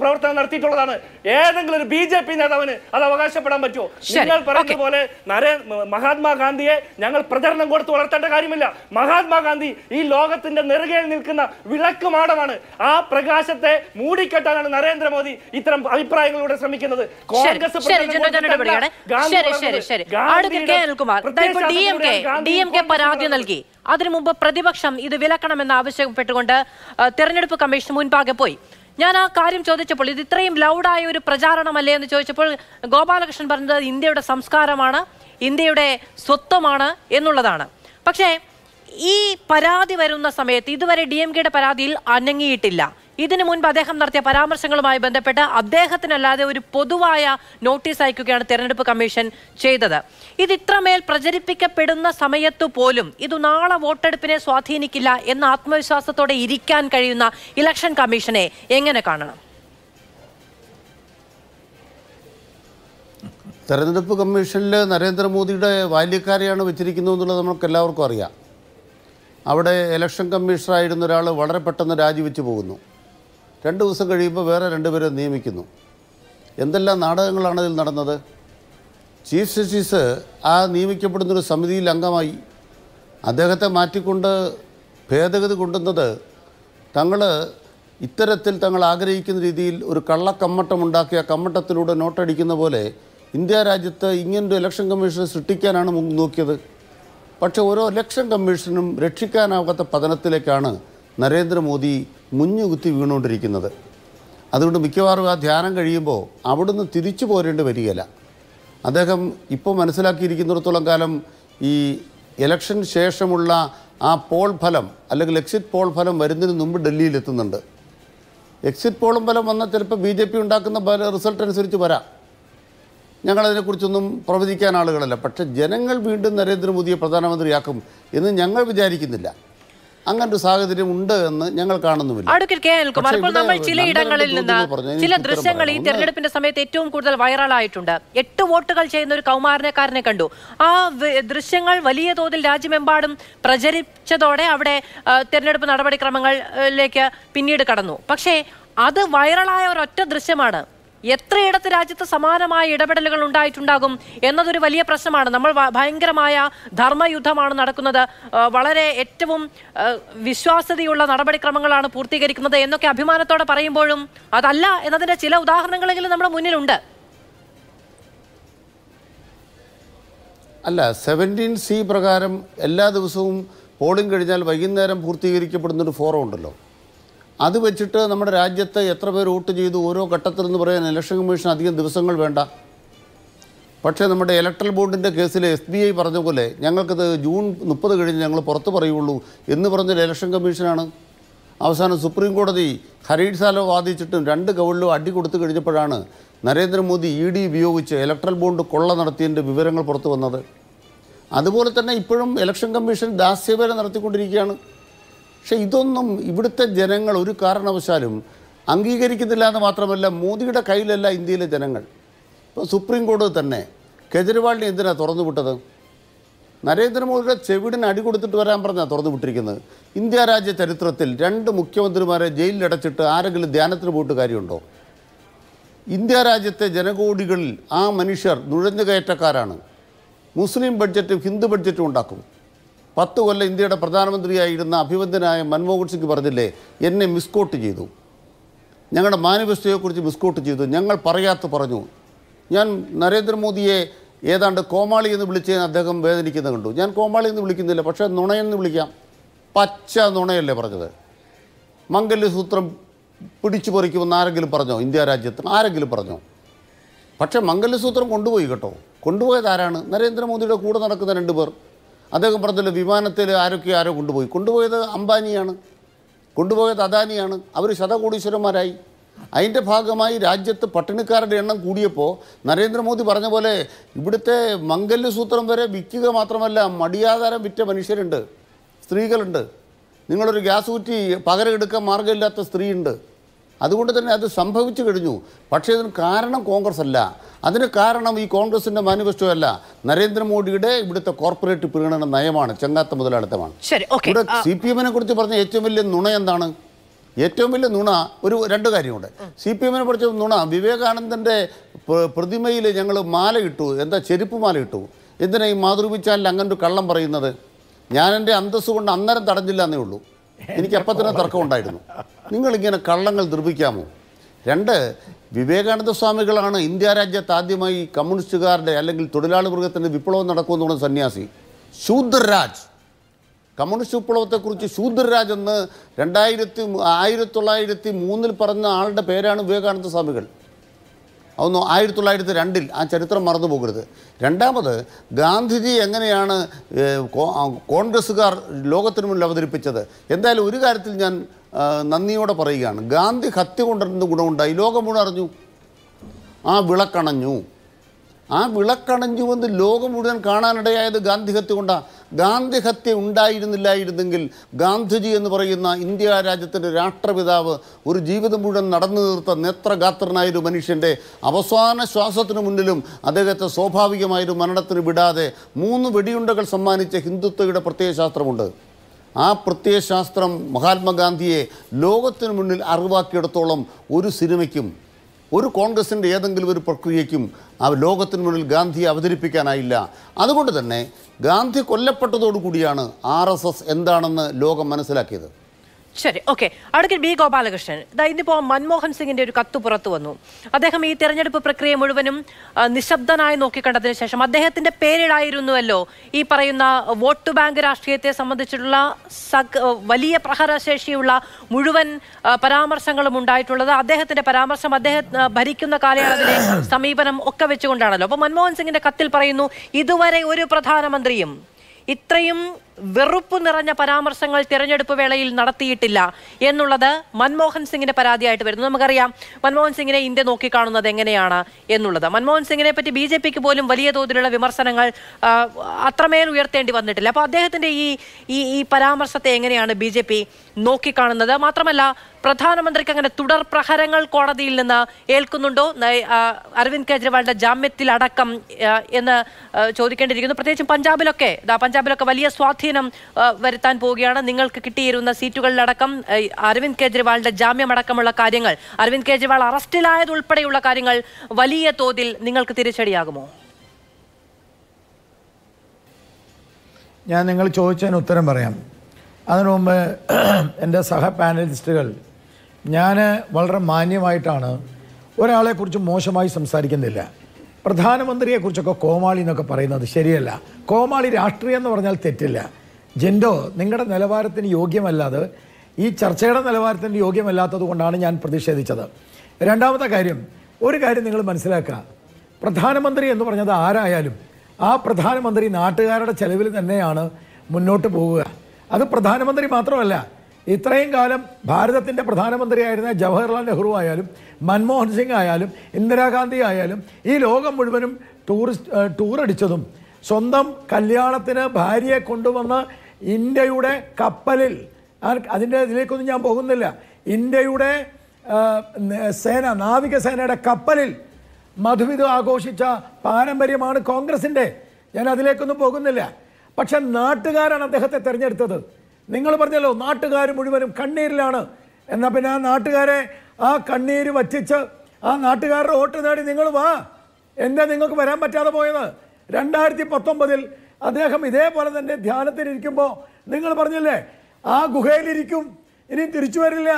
പ്രവർത്തനം നടത്തിയിട്ടുള്ളതാണ്. ഏതെങ്കിലും ഒരു ബി ജെ പി നേതാവിന് അത് അവകാശപ്പെടാൻ പറ്റുമോ? നിങ്ങൾ നരേന്ദ്ര പോലെ നരേ മഹാത്മാഗാന്ധിയെ ഞങ്ങൾ പ്രചരണം കൊടുത്ത് വളർത്തേണ്ട കാര്യമില്ല. മഹാത്മാഗാന്ധി ഈ ലോകത്തിന്റെ നെറുകയിൽ നിൽക്കുന്ന വിളക്ക് മാടമാണ്. ആ പ്രകാശത്തെ മൂടിക്കെട്ടാനാണ് നരേന്ദ്രമോദി ഇത്തരം അഭിപ്രായങ്ങളിലൂടെ ശ്രമിക്കുന്നത്. കോൺഗ്രസ് പരാതി നൽകി. അതിനു മുമ്പ് പ്രതിപക്ഷം ഇത് വിലക്കണമെന്ന് ആവശ്യപ്പെട്ടുകൊണ്ട് തെരഞ്ഞെടുപ്പ് കമ്മീഷൻ മുൻപാകെ പോയി. ഞാൻ ആ കാര്യം ചോദിച്ചപ്പോൾ ഇത് ഇത്രയും ലൗഡായ ഒരു പ്രചാരണമല്ലേ എന്ന് ചോദിച്ചപ്പോൾ ഗോപാലകൃഷ്ണൻ പറഞ്ഞത് ഇന്ത്യയുടെ സംസ്കാരമാണ്. ഇന്ത്യയുടെ സ്വത്വമാണ് എന്നുള്ളതാണ്. പക്ഷേ ഈ പരാതി വരുന്ന സമയത്ത് ഇതുവരെ ഡി എം കെയുടെ പരാതിയിൽ അനങ്ങിയിട്ടില്ല. ഇതിനു മുൻപ് അദ്ദേഹം നടത്തിയ പരാമർശങ്ങളുമായി ബന്ധപ്പെട്ട് അദ്ദേഹത്തിനല്ലാതെ ഒരു പൊതുവായ നോട്ടീസ് അയക്കുകയാണ് തെരഞ്ഞെടുപ്പ് കമ്മീഷൻ ചെയ്തത്. ഇത് ഇത്രമേൽ പ്രചരിപ്പിക്കപ്പെടുന്ന സമയത്തു പോലും ഇത് നാളെ വോട്ടെടുപ്പിനെ സ്വാധീനിക്കില്ല എന്ന ആത്മവിശ്വാസത്തോടെ ഇരിക്കാൻ കഴിയുന്ന ഇലക്ഷൻ കമ്മീഷനെ എങ്ങനെ കാണണം? തെരഞ്ഞെടുപ്പ് കമ്മീഷനിൽ നരേന്ദ്രമോദിയുടെ ബാല്യക്കാരെയാണ് വെച്ചിരിക്കുന്നത് എന്നുള്ളത് നമുക്ക് എല്ലാവർക്കും അറിയാം. അവിടെ ഇലക്ഷൻ കമ്മീഷണറായിരുന്ന ഒരാൾ വളരെ പെട്ടെന്ന് രാജിവെച്ച് പോകുന്നു. രണ്ട് ദിവസം കഴിയുമ്പോൾ വേറെ രണ്ടുപേരെ നിയമിക്കുന്നു. എന്തെല്ലാം നാടകങ്ങളാണ് ഇതിൽ നടന്നത്? ചീഫ് ജസ്റ്റിസ് ആ നിയമിക്കപ്പെടുന്നൊരു സമിതിയിൽ അംഗമായി. അദ്ദേഹത്തെ മാറ്റിക്കൊണ്ട് ഭേദഗതി കൊണ്ടുവന്നത് തങ്ങൾ ഇത്തരത്തിൽ തങ്ങൾ ആഗ്രഹിക്കുന്ന രീതിയിൽ ഒരു കള്ളക്കമ്മട്ടം ഉണ്ടാക്കി ആ കമ്മട്ടത്തിലൂടെ നോട്ടടിക്കുന്ന പോലെ ഇന്ത്യ രാജ്യത്ത് ഇങ്ങനൊരു ഇലക്ഷൻ കമ്മീഷൻ സൃഷ്ടിക്കാനാണ് നോക്കിയത്. പക്ഷേ ഓരോ ഇലക്ഷൻ കമ്മീഷനും രക്ഷിക്കാനാകാത്ത പതനത്തിലേക്കാണ് നരേന്ദ്രമോദി മുഞ്ഞുകുത്തി വീണുകൊണ്ടിരിക്കുന്നത്. അതുകൊണ്ട് മിക്കവാറും ആ ധ്യാനം കഴിയുമ്പോൾ അവിടുന്ന് തിരിച്ചു പോരേണ്ടി വരികയില്ല. അദ്ദേഹം ഇപ്പോൾ മനസ്സിലാക്കിയിരിക്കുന്നിടത്തോളം കാലം ഈ ഇലക്ഷൻ ശേഷമുള്ള ആ പോൾ ഫലം അല്ലെങ്കിൽ എക്സിറ്റ് പോൾ ഫലം വരുന്നതിന് മുമ്പ് ഡൽഹിയിൽ എത്തുന്നുണ്ട്. എക്സിറ്റ് പോളും ഫലം വന്നാൽ ചിലപ്പോൾ ബി ജെ പി ഉണ്ടാക്കുന്ന റിസൾട്ട് അനുസരിച്ച് വരാം. ഞങ്ങളതിനെക്കുറിച്ചൊന്നും പ്രവചിക്കാൻ ആളുകളല്ല. പക്ഷെ ജനങ്ങൾ വീണ്ടും നരേന്ദ്രമോദിയെ പ്രധാനമന്ത്രിയാക്കും എന്ന് ഞങ്ങൾ വിചാരിക്കുന്നില്ല. അങ്ങനൊരു സാഹചര്യം ഉണ്ട് എന്ന് ഞങ്ങൾ കാണുന്നുമില്ല. ഇപ്പോൾ നമ്മൾ ചിലയിടങ്ങളിൽ നിന്ന് ചില ദൃശ്യങ്ങൾ ഈ. തെരഞ്ഞെടുപ്പിന്റെ സമയത്ത് ഏറ്റവും കൂടുതൽ വൈറലായിട്ടുണ്ട്. എട്ട് വോട്ടുകൾ ചെയ്യുന്ന ഒരു കൗമാരനക്കാരനെ കണ്ടു. ആ ദൃശ്യങ്ങൾ വലിയ തോതിൽ രാജ്യമെമ്പാടും പ്രചരിച്ചതോടെ അവിടെ തെരഞ്ഞെടുപ്പ് നടപടിക്രമങ്ങളിലേക്ക് പിന്നീട് കടന്നു. പക്ഷേ അത് വൈറലായ ഒരൊറ്റ ദൃശ്യമാണ്. എത്രയിടത്ത് രാജ്യത്ത് സമാനമായ ഇടപെടലുകൾ ഉണ്ടായിട്ടുണ്ടാകും എന്നതൊരു വലിയ പ്രശ്നമാണ്. നമ്മൾ ഭയങ്കരമായ ധർമ്മയുദ്ധമാണ് നടക്കുന്നത്. വളരെ ഏറ്റവും വിശ്വാസ്യതയുള്ള നടപടിക്രമങ്ങളാണ് പൂർത്തീകരിക്കുന്നത് എന്നൊക്കെ അഭിമാനത്തോടെ പറയുമ്പോഴും അതല്ല എന്നതിന്റെ ചില ഉദാഹരണങ്ങളെങ്കിലും നമ്മുടെ മുന്നിലുണ്ട്. അല്ല സെവന്റീൻ സി പ്രകാരം എല്ലാ ദിവസവും പോളിംഗ് കഴിഞ്ഞാൽ വൈകുന്നേരം പൂർത്തീകരിക്കപ്പെടുന്നൊരു ഫോറം ഉണ്ടല്ലോ. അത് വെച്ചിട്ട് നമ്മുടെ രാജ്യത്ത് എത്ര പേർ വോട്ട് ചെയ്തു ഓരോ ഘട്ടത്തിൽ എന്ന് പറയാൻ ഇലക്ഷൻ കമ്മീഷൻ അധികം ദിവസങ്ങൾ വേണ്ട. പക്ഷേ നമ്മുടെ ഇലക്ട്രൽ ബോർഡിന്റെ കേസിൽ എസ് ബി ഐ പറഞ്ഞ പോലെ ഞങ്ങൾക്കത് ജൂൺ മുപ്പത് കഴിഞ്ഞ് ഞങ്ങൾ പുറത്ത് പറയുള്ളൂ എന്ന് പറഞ്ഞൊരു ഇലക്ഷൻ കമ്മീഷനാണ്. അവസാനം സുപ്രീം കോടതി ഹരീഡ് സാലോ വാദിച്ചിട്ടും രണ്ട് ഗവണിലും അടി കൊടുത്തു കഴിഞ്ഞപ്പോഴാണ് നരേന്ദ്രമോദി ഇ ഡി ഉപയോഗിച്ച് ഇലക്ട്രൽ ബോണ്ട് കൊള്ള നടത്തിയതിന്റെ വിവരങ്ങൾ പുറത്തു വന്നത്. അതുപോലെ തന്നെ ഇപ്പോഴും ഇലക്ഷൻ കമ്മീഷൻ ദാസ്യവേല നടത്തിക്കൊണ്ടിരിക്കുകയാണ്. പക്ഷേ ഇതൊന്നും ഇവിടുത്തെ ജനങ്ങൾ ഒരു കാരണവശാലും അംഗീകരിക്കുന്നില്ല എന്ന് മാത്രമല്ല മോദിയുടെ കയ്യിലല്ല ഇന്ത്യയിലെ ജനങ്ങൾ. ഇപ്പോൾ സുപ്രീം കോടതി തന്നെ കെജ്രിവാളിനെ എന്തിനാണ് തുറന്നു വിട്ടത്? നരേന്ദ്രമോദിയുടെ ചെവിടിന് അടി കൊടുത്തിട്ട് വരാൻ പറഞ്ഞാൽ തുറന്നു വിട്ടിരിക്കുന്നത്. ഇന്ത്യ രാജ്യ ചരിത്രത്തിൽ രണ്ട് മുഖ്യമന്ത്രിമാരെ ജയിലിലടച്ചിട്ട് ആരെങ്കിലും ധ്യാനത്തിന് പോയിട്ട് കാര്യമുണ്ടോ? ഇന്ത്യ രാജ്യത്തെ ജനകോടികളിൽ ആ മനുഷ്യർ നുഴഞ്ഞുകയറ്റക്കാരാണ്. മുസ്ലിം ബഡ്ജറ്റും ഹിന്ദു ബഡ്ജറ്റും ഉണ്ടാക്കും. പത്ത് കൊല്ലം ഇന്ത്യയുടെ പ്രധാനമന്ത്രിയായിരുന്ന അഭിവന്ദനായ മൻമോഹൻ സിംഗ് പറഞ്ഞില്ലേ എന്നെ മിസ്കോട്ട് ചെയ്തു. ഞങ്ങളുടെ മാനിഫെസ്റ്റോയെക്കുറിച്ച് മിസ്കോട്ട് ചെയ്തു. ഞങ്ങൾ പറയാത്ത പറഞ്ഞു. ഞാൻ നരേന്ദ്രമോദിയെ ഏതാണ്ട് കോമാളി എന്ന് വിളിച്ച് അദ്ദേഹം വേദനിക്കുന്നത് കണ്ടു. ഞാൻ കോമാളി എന്ന് വിളിക്കുന്നില്ല പക്ഷേ നുണയെന്ന് വിളിക്കാം. പച്ച നുണയല്ലേ പറഞ്ഞത്. മംഗല്യസൂത്രം പിടിച്ചു പറിക്കുമെന്ന് ആരെങ്കിലും പറഞ്ഞോ? ഇന്ത്യ രാജ്യത്ത് ആരെങ്കിലും പറഞ്ഞോ? പക്ഷേ മംഗല്യസൂത്രം കൊണ്ടുപോയി കേട്ടോ. കൊണ്ടുപോയത് ആരാണ്? നരേന്ദ്രമോദിയുടെ കൂടെ നടക്കുന്ന രണ്ട് പേർ അദ്ദേഹം പറഞ്ഞല്ലോ വിമാനത്തിൽ ആരൊക്കെ ആരോ കൊണ്ടുപോയി. കൊണ്ടുപോയത് അംബാനിയാണ്. കൊണ്ടുപോയത് അദാനിയാണ്. അവർ ശതകോടീശ്വരന്മാരായി. അതിന്റെ ഭാഗമായി രാജ്യത്ത് പട്ടിണിക്കാരുടെ എണ്ണം കൂടിയപ്പോൾ നരേന്ദ്രമോദി പറഞ്ഞ പോലെ ഇവിടുത്തെ മംഗല്യസൂത്രം വരെ വിൽക്കുക മാത്രമല്ല മടിയാധാരം വിറ്റ മനുഷ്യരുണ്ട് സ്ത്രീകളുണ്ട്. നിങ്ങളൊരു ഗ്യാസ് കുറ്റി പകരം എടുക്കാൻ മാർഗമില്ലാത്ത സ്ത്രീയുണ്ട്. അതുകൊണ്ട് തന്നെ അത് സംഭവിച്ചു കഴിഞ്ഞു. പക്ഷേ ഇതിന് കാരണം കോൺഗ്രസ് അല്ല അതിന് കാരണം ഈ കോൺഗ്രസിന്റെ മാനിഫെസ്റ്റോ അല്ല. നരേന്ദ്രമോദിയുടെ ഇവിടുത്തെ കോർപ്പറേറ്റ് പ്രീണന നയമാണ് ചെങ്ങാത്ത മുതലാളിത്തമാണ്. ഇവിടെ സി പി എമ്മിനെ കുറിച്ച് പറഞ്ഞ ഏറ്റവും വലിയ നുണ എന്താണ്? ഏറ്റവും വലിയ നുണ ഒരു രണ്ട് കാര്യമുണ്ട്. സി പി എമ്മിനെ കുറിച്ച് നുണ വിവേകാനന്ദന്റെ പ്രതിമയിൽ ഞങ്ങൾ മാല ഇട്ടു എന്താ ചെരുപ്പ് മാല ഇട്ടു എന്തിനാ ഈ മാതൃപിച്ചാലിൽ അങ്ങനെ ഒരു കള്ളം പറയുന്നത്? ഞാൻ എന്റെ അന്തസ്സുകൊണ്ട് അന്നേരം തടഞ്ഞില്ല എന്നേ ഉള്ളൂ. എനിക്ക് അപ്പം തന്നെ തർക്കം ഉണ്ടായിരുന്നു. നിങ്ങളിങ്ങനെ കള്ളങ്ങൾ നിർമ്മിക്കാമോ? രണ്ട് വിവേകാനന്ദ സ്വാമികളാണ് ഇന്ത്യ രാജ്യത്ത് ആദ്യമായി കമ്മ്യൂണിസ്റ്റുകാരുടെ അല്ലെങ്കിൽ തൊഴിലാളി വർഗത്തിന്റെ വിപ്ലവം നടക്കുമെന്ന് പറഞ്ഞ സന്യാസി. ശൂദ്രരാജ്. കമ്മ്യൂണിസ്റ്റ് വിപ്ലവത്തെക്കുറിച്ച് ശൂദ്രരാജ് എന്ന് രണ്ടായിരത്തി ആയിരത്തി തൊള്ളായിരത്തി മൂന്നിൽ പറഞ്ഞ ആളുടെ പേരാണ് വിവേകാനന്ദ സ്വാമികൾ. അതൊന്നും ആയിരത്തി തൊള്ളായിരത്തി രണ്ടിൽ ആ ചരിത്രം മറന്നു പോകരുത്. രണ്ടാമത് ഗാന്ധിജി എങ്ങനെയാണ് കോൺഗ്രസ്സുകാർ ലോകത്തിന് മുന്നിൽ അവതരിപ്പിച്ചത്? എന്തായാലും ഒരു കാര്യത്തിൽ ഞാൻ നന്ദിയോടെ പറയുകയാണ്. ഗാന്ധി ഹത്യ കൊണ്ടിരുന്ന ഗുണമുണ്ടായി. ലോകം മുഴുവൻ അറിഞ്ഞു. ആ വിളക്കണഞ്ഞു. ആ വിളക്കണഞ്ഞുവെന്ന് ലോകം മുഴുവൻ കാണാനിടയായത് ഗാന്ധി ഹത്യ കൊണ്ടാണ് ഗാന്ധി ഹത്യ ഉണ്ടായിരുന്നില്ലായിരുന്നെങ്കിൽ ഗാന്ധിജി എന്ന് പറയുന്ന ഇന്ത്യ രാജ്യത്തിന്റെ രാഷ്ട്രപിതാവ് ഒരു ജീവിതം മുഴുവൻ നടന്നു തീർത്ത നേത്രഗാത്രനായ ഒരു മനുഷ്യന്റെ അവസാന ശ്വാസത്തിന് മുന്നിലും അദ്ദേഹത്തെ സ്വാഭാവികമായൊരു മരണത്തിന് വിടാതെ മൂന്ന് വെടിയുണ്ടകൾ സമ്മാനിച്ച ഹിന്ദുത്വയുടെ പ്രത്യയശാസ്ത്രമുണ്ട്. ആ പ്രത്യയശാസ്ത്രം മഹാത്മാഗാന്ധിയെ ലോകത്തിന് മുന്നിൽ അറിവാക്കിയിടത്തോളം ഒരു സിനിമയ്ക്കും ഒരു കോൺഗ്രസിന്റെ ഏതെങ്കിലും ഒരു പ്രക്രിയയ്ക്കും ആ ലോകത്തിന് മുന്നിൽ ഗാന്ധിയെ അവതരിപ്പിക്കാനായില്ല. അതുകൊണ്ട് തന്നെ ഗാന്ധി കൊല്ലപ്പെട്ടതോടുകൂടിയാണ് ആർ എസ് എസ് എന്താണെന്ന് ലോകം മനസ്സിലാക്കിയത്. ശരി ഓക്കെ അഡ്വക്കേറ്റ് ബി ഗോപാലകൃഷ്ണൻ. ഇതാ ഇന്നിപ്പോൾ മൻമോഹൻ സിംഗിന്റെ ഒരു കത്ത് പുറത്തു വന്നു. അദ്ദേഹം ഈ തെരഞ്ഞെടുപ്പ് പ്രക്രിയ മുഴുവനും നിശബ്ദനായി നോക്കിക്കണ്ടതിന് ശേഷം അദ്ദേഹത്തിന്റെ പേരിലായിരുന്നുവല്ലോ ഈ പറയുന്ന വോട്ട് ബാങ്ക് രാഷ്ട്രീയത്തെ സംബന്ധിച്ചിട്ടുള്ള വലിയ പ്രഹരശേഷിയുള്ള മുഴുവൻ പരാമർശങ്ങളും ഉണ്ടായിട്ടുള്ളത്. അദ്ദേഹത്തിന്റെ പരാമർശം അദ്ദേഹം ഭരിക്കുന്ന കാലയളവിലെ സമീപനം ഒക്കെ വെച്ചുകൊണ്ടാണല്ലോ. അപ്പോൾ മൻമോഹൻ സിംഗിന്റെ കത്തിൽ പറയുന്നു ഇതുവരെ ഒരു പ്രധാനമന്ത്രിയും ഇത്രയും വെറുപ്പ് നിറഞ്ഞ പരാമർശങ്ങൾ തിരഞ്ഞെടുപ്പ് വേളയിൽ നടത്തിയിട്ടില്ല എന്നുള്ളത് മൻമോഹൻ സിംഗിന്റെ പരാതിയായിട്ട് വരുന്നു. നമുക്കറിയാം മൻമോഹൻ സിംഗിനെ ഇന്ത്യ നോക്കിക്കാണുന്നത് എങ്ങനെയാണ് എന്നുള്ളത്. മൻമോഹൻ സിംഗിനെ പറ്റി ബി ജെ പിക്ക് പോലും വലിയ തോതിലുള്ള വിമർശനങ്ങൾ അത്രമേൽ ഉയർത്തേണ്ടി വന്നിട്ടില്ല. അപ്പോൾ അദ്ദേഹത്തിന്റെ ഈ ഈ ഈ പരാമർശത്തെ എങ്ങനെയാണ് ബി ജെ പി നോക്കിക്കാണുന്നത്? മാത്രമല്ല പ്രധാനമന്ത്രിക്ക് അങ്ങനെ തുടർ പ്രഹരങ്ങൾ കോടതിയിൽ നിന്ന് ഏൽക്കുന്നുണ്ടോ? അരവിന്ദ് കെജ്രിവാളിന്റെ ജാമ്യത്തിലടക്കം എന്ന് ചോദിക്കേണ്ടിയിരിക്കുന്നു. പ്രത്യേകിച്ചും പഞ്ചാബിലൊക്കെ പഞ്ചാബിലൊക്കെ വലിയ സ്വാധീനം ആ, വരുത്താൻ പോവുകയാണ്. നിങ്ങൾക്ക് കിട്ടിയിരുന്ന സീറ്റുകളിലടക്കം അരവിന്ദ് കെജ്രിവാളിന്റെ ജാമ്യമടക്കമുള്ള കാര്യങ്ങൾ അരവിന്ദ് കെജ്രിവാൾ അറസ്റ്റിലായതുൾപ്പെടെയുള്ള കാര്യങ്ങൾ വലിയ തോതിൽ നിങ്ങൾക്ക് തിരിച്ചടിയാകുമോ? ഞാൻ നിങ്ങൾ ചോദിച്ചതിന് ഉത്തരം പറയാം. അതിനു മുമ്പ് എന്റെ സഹ പാനലിസ്റ്റുകൾ ഞാൻ വളരെ മാന്യമായിട്ടാണ് ഒരാളെക്കുറിച്ച് മോശമായി സംസാരിക്കുന്നില്ല. പ്രധാനമന്ത്രിയെക്കുറിച്ചൊക്കെ കോമാളി എന്നൊക്കെ പറയുന്നത് ശരിയല്ല. കോമാളി രാഷ്ട്രീയം എന്ന് പറഞ്ഞാൽ തെറ്റില്ല. ജെൻഡോ നിങ്ങളുടെ നിലവാരത്തിന് യോഗ്യമല്ലാതെ ഈ ചർച്ചയുടെ നിലവാരത്തിന് യോഗ്യമല്ലാത്തത് കൊണ്ടാണ് ഞാൻ പ്രതിഷേധിച്ചത്. രണ്ടാമത്തെ കാര്യം ഒരു കാര്യം നിങ്ങൾ മനസ്സിലാക്കുക. പ്രധാനമന്ത്രി എന്ന് പറഞ്ഞത് ആരായാലും ആ പ്രധാനമന്ത്രി നാട്ടുകാരുടെ ചെലവിൽ തന്നെയാണ് മുന്നോട്ട് പോവുക. അത് പ്രധാനമന്ത്രി മാത്രമല്ല ഇത്രയും കാലം ഭാരതത്തിന്റെ പ്രധാനമന്ത്രിയായിരുന്ന ജവഹർലാൽ നെഹ്റു ആയാലും മൻമോഹൻ സിംഗ് ആയാലും ഇന്ദിരാഗാന്ധി ആയാലും ഈ ലോകം മുഴുവനും ടൂറിസ്റ്റ് ടൂർ അടിച്ചതും സ്വന്തം കല്യാണത്തിന് ഭാര്യയെ കൊണ്ടുവന്ന് ഇന്ത്യയുടെ കപ്പലിൽ അതിന്റെ ഇതിലേക്കൊന്നും ഞാൻ പോകുന്നില്ല. ഇന്ത്യയുടെ സേന നാവികസേനയുടെ കപ്പലിൽ മധുവിധു ആഘോഷിച്ച പാരമ്പര്യമാണ് കോൺഗ്രസിന്റെ. ഞാൻ അതിലേക്കൊന്നും പോകുന്നില്ല. പക്ഷെ നാട്ടുകാരാണ് അദ്ദേഹത്തെ തിരഞ്ഞെടുത്തത്. നിങ്ങൾ പറഞ്ഞല്ലോ നാട്ടുകാർ മുഴുവനും കണ്ണീരിലാണ്. എന്നാൽ പിന്നെ ആ നാട്ടുകാരെ ആ കണ്ണീര് വറ്റിച്ച് ആ നാട്ടുകാരുടെ വോട്ട് നേടി നിങ്ങൾ വാ. എന്താ നിങ്ങൾക്ക് വരാൻ പറ്റാതെ പോയത്? രണ്ടായിരത്തി പത്തൊമ്പതിൽ അദ്ദേഹം ഇതേപോലെ തന്നെ ധ്യാനത്തിലിരിക്കുമ്പോൾ നിങ്ങൾ പറഞ്ഞില്ലേ ആ ഗുഹയിലിരിക്കും ഇനി തിരിച്ചു വരില്ല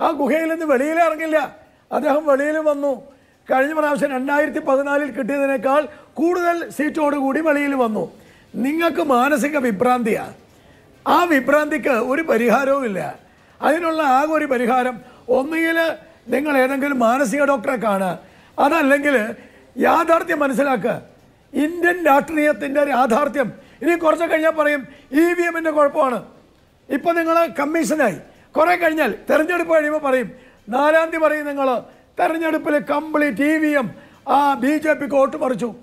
ആ ഗുഹയിൽ നിന്ന് വെളിയിൽ ഇറങ്ങില്ല. അദ്ദേഹം വെളിയിൽ വന്നു. കഴിഞ്ഞ പ്രാവശ്യം രണ്ടായിരത്തി പതിനാലിൽ കിട്ടിയതിനേക്കാൾ കൂടുതൽ സീറ്റോടുകൂടി വെളിയിൽ വന്നു. നിങ്ങൾക്ക് മാനസിക വിഭ്രാന്തിയാണ് ആ വിഭ്രാന്തിക്ക് ഒരു പരിഹാരവും ഇല്ല. അതിനുള്ള ആകെ ഒരു പരിഹാരം ഒന്നുകിൽ നിങ്ങൾ ഏതെങ്കിലും മാനസിക ഡോക്ടറെ കാണുക. അതല്ലെങ്കിൽ യാഥാർത്ഥ്യം മനസ്സിലാക്കുക. ഇന്ത്യൻ രാഷ്ട്രീയത്തിന്റെ യാഥാർത്ഥ്യം. ഇനി കുറച്ച് കഴിഞ്ഞാൽ പറയും ഇ വി എമ്മിന്റെ കുഴപ്പമാണ്. ഇപ്പം നിങ്ങൾ കമ്മീഷനായി. കുറേ കഴിഞ്ഞാൽ തെരഞ്ഞെടുപ്പ് കഴിയുമ്പോൾ പറയും നാലാം തീയതി പറയും നിങ്ങൾ തെരഞ്ഞെടുപ്പിൽ കംപ്ലീറ്റ് ഇ വി എം ആ ബി ജെ പിക്ക് വോട്ട് മറിച്ചു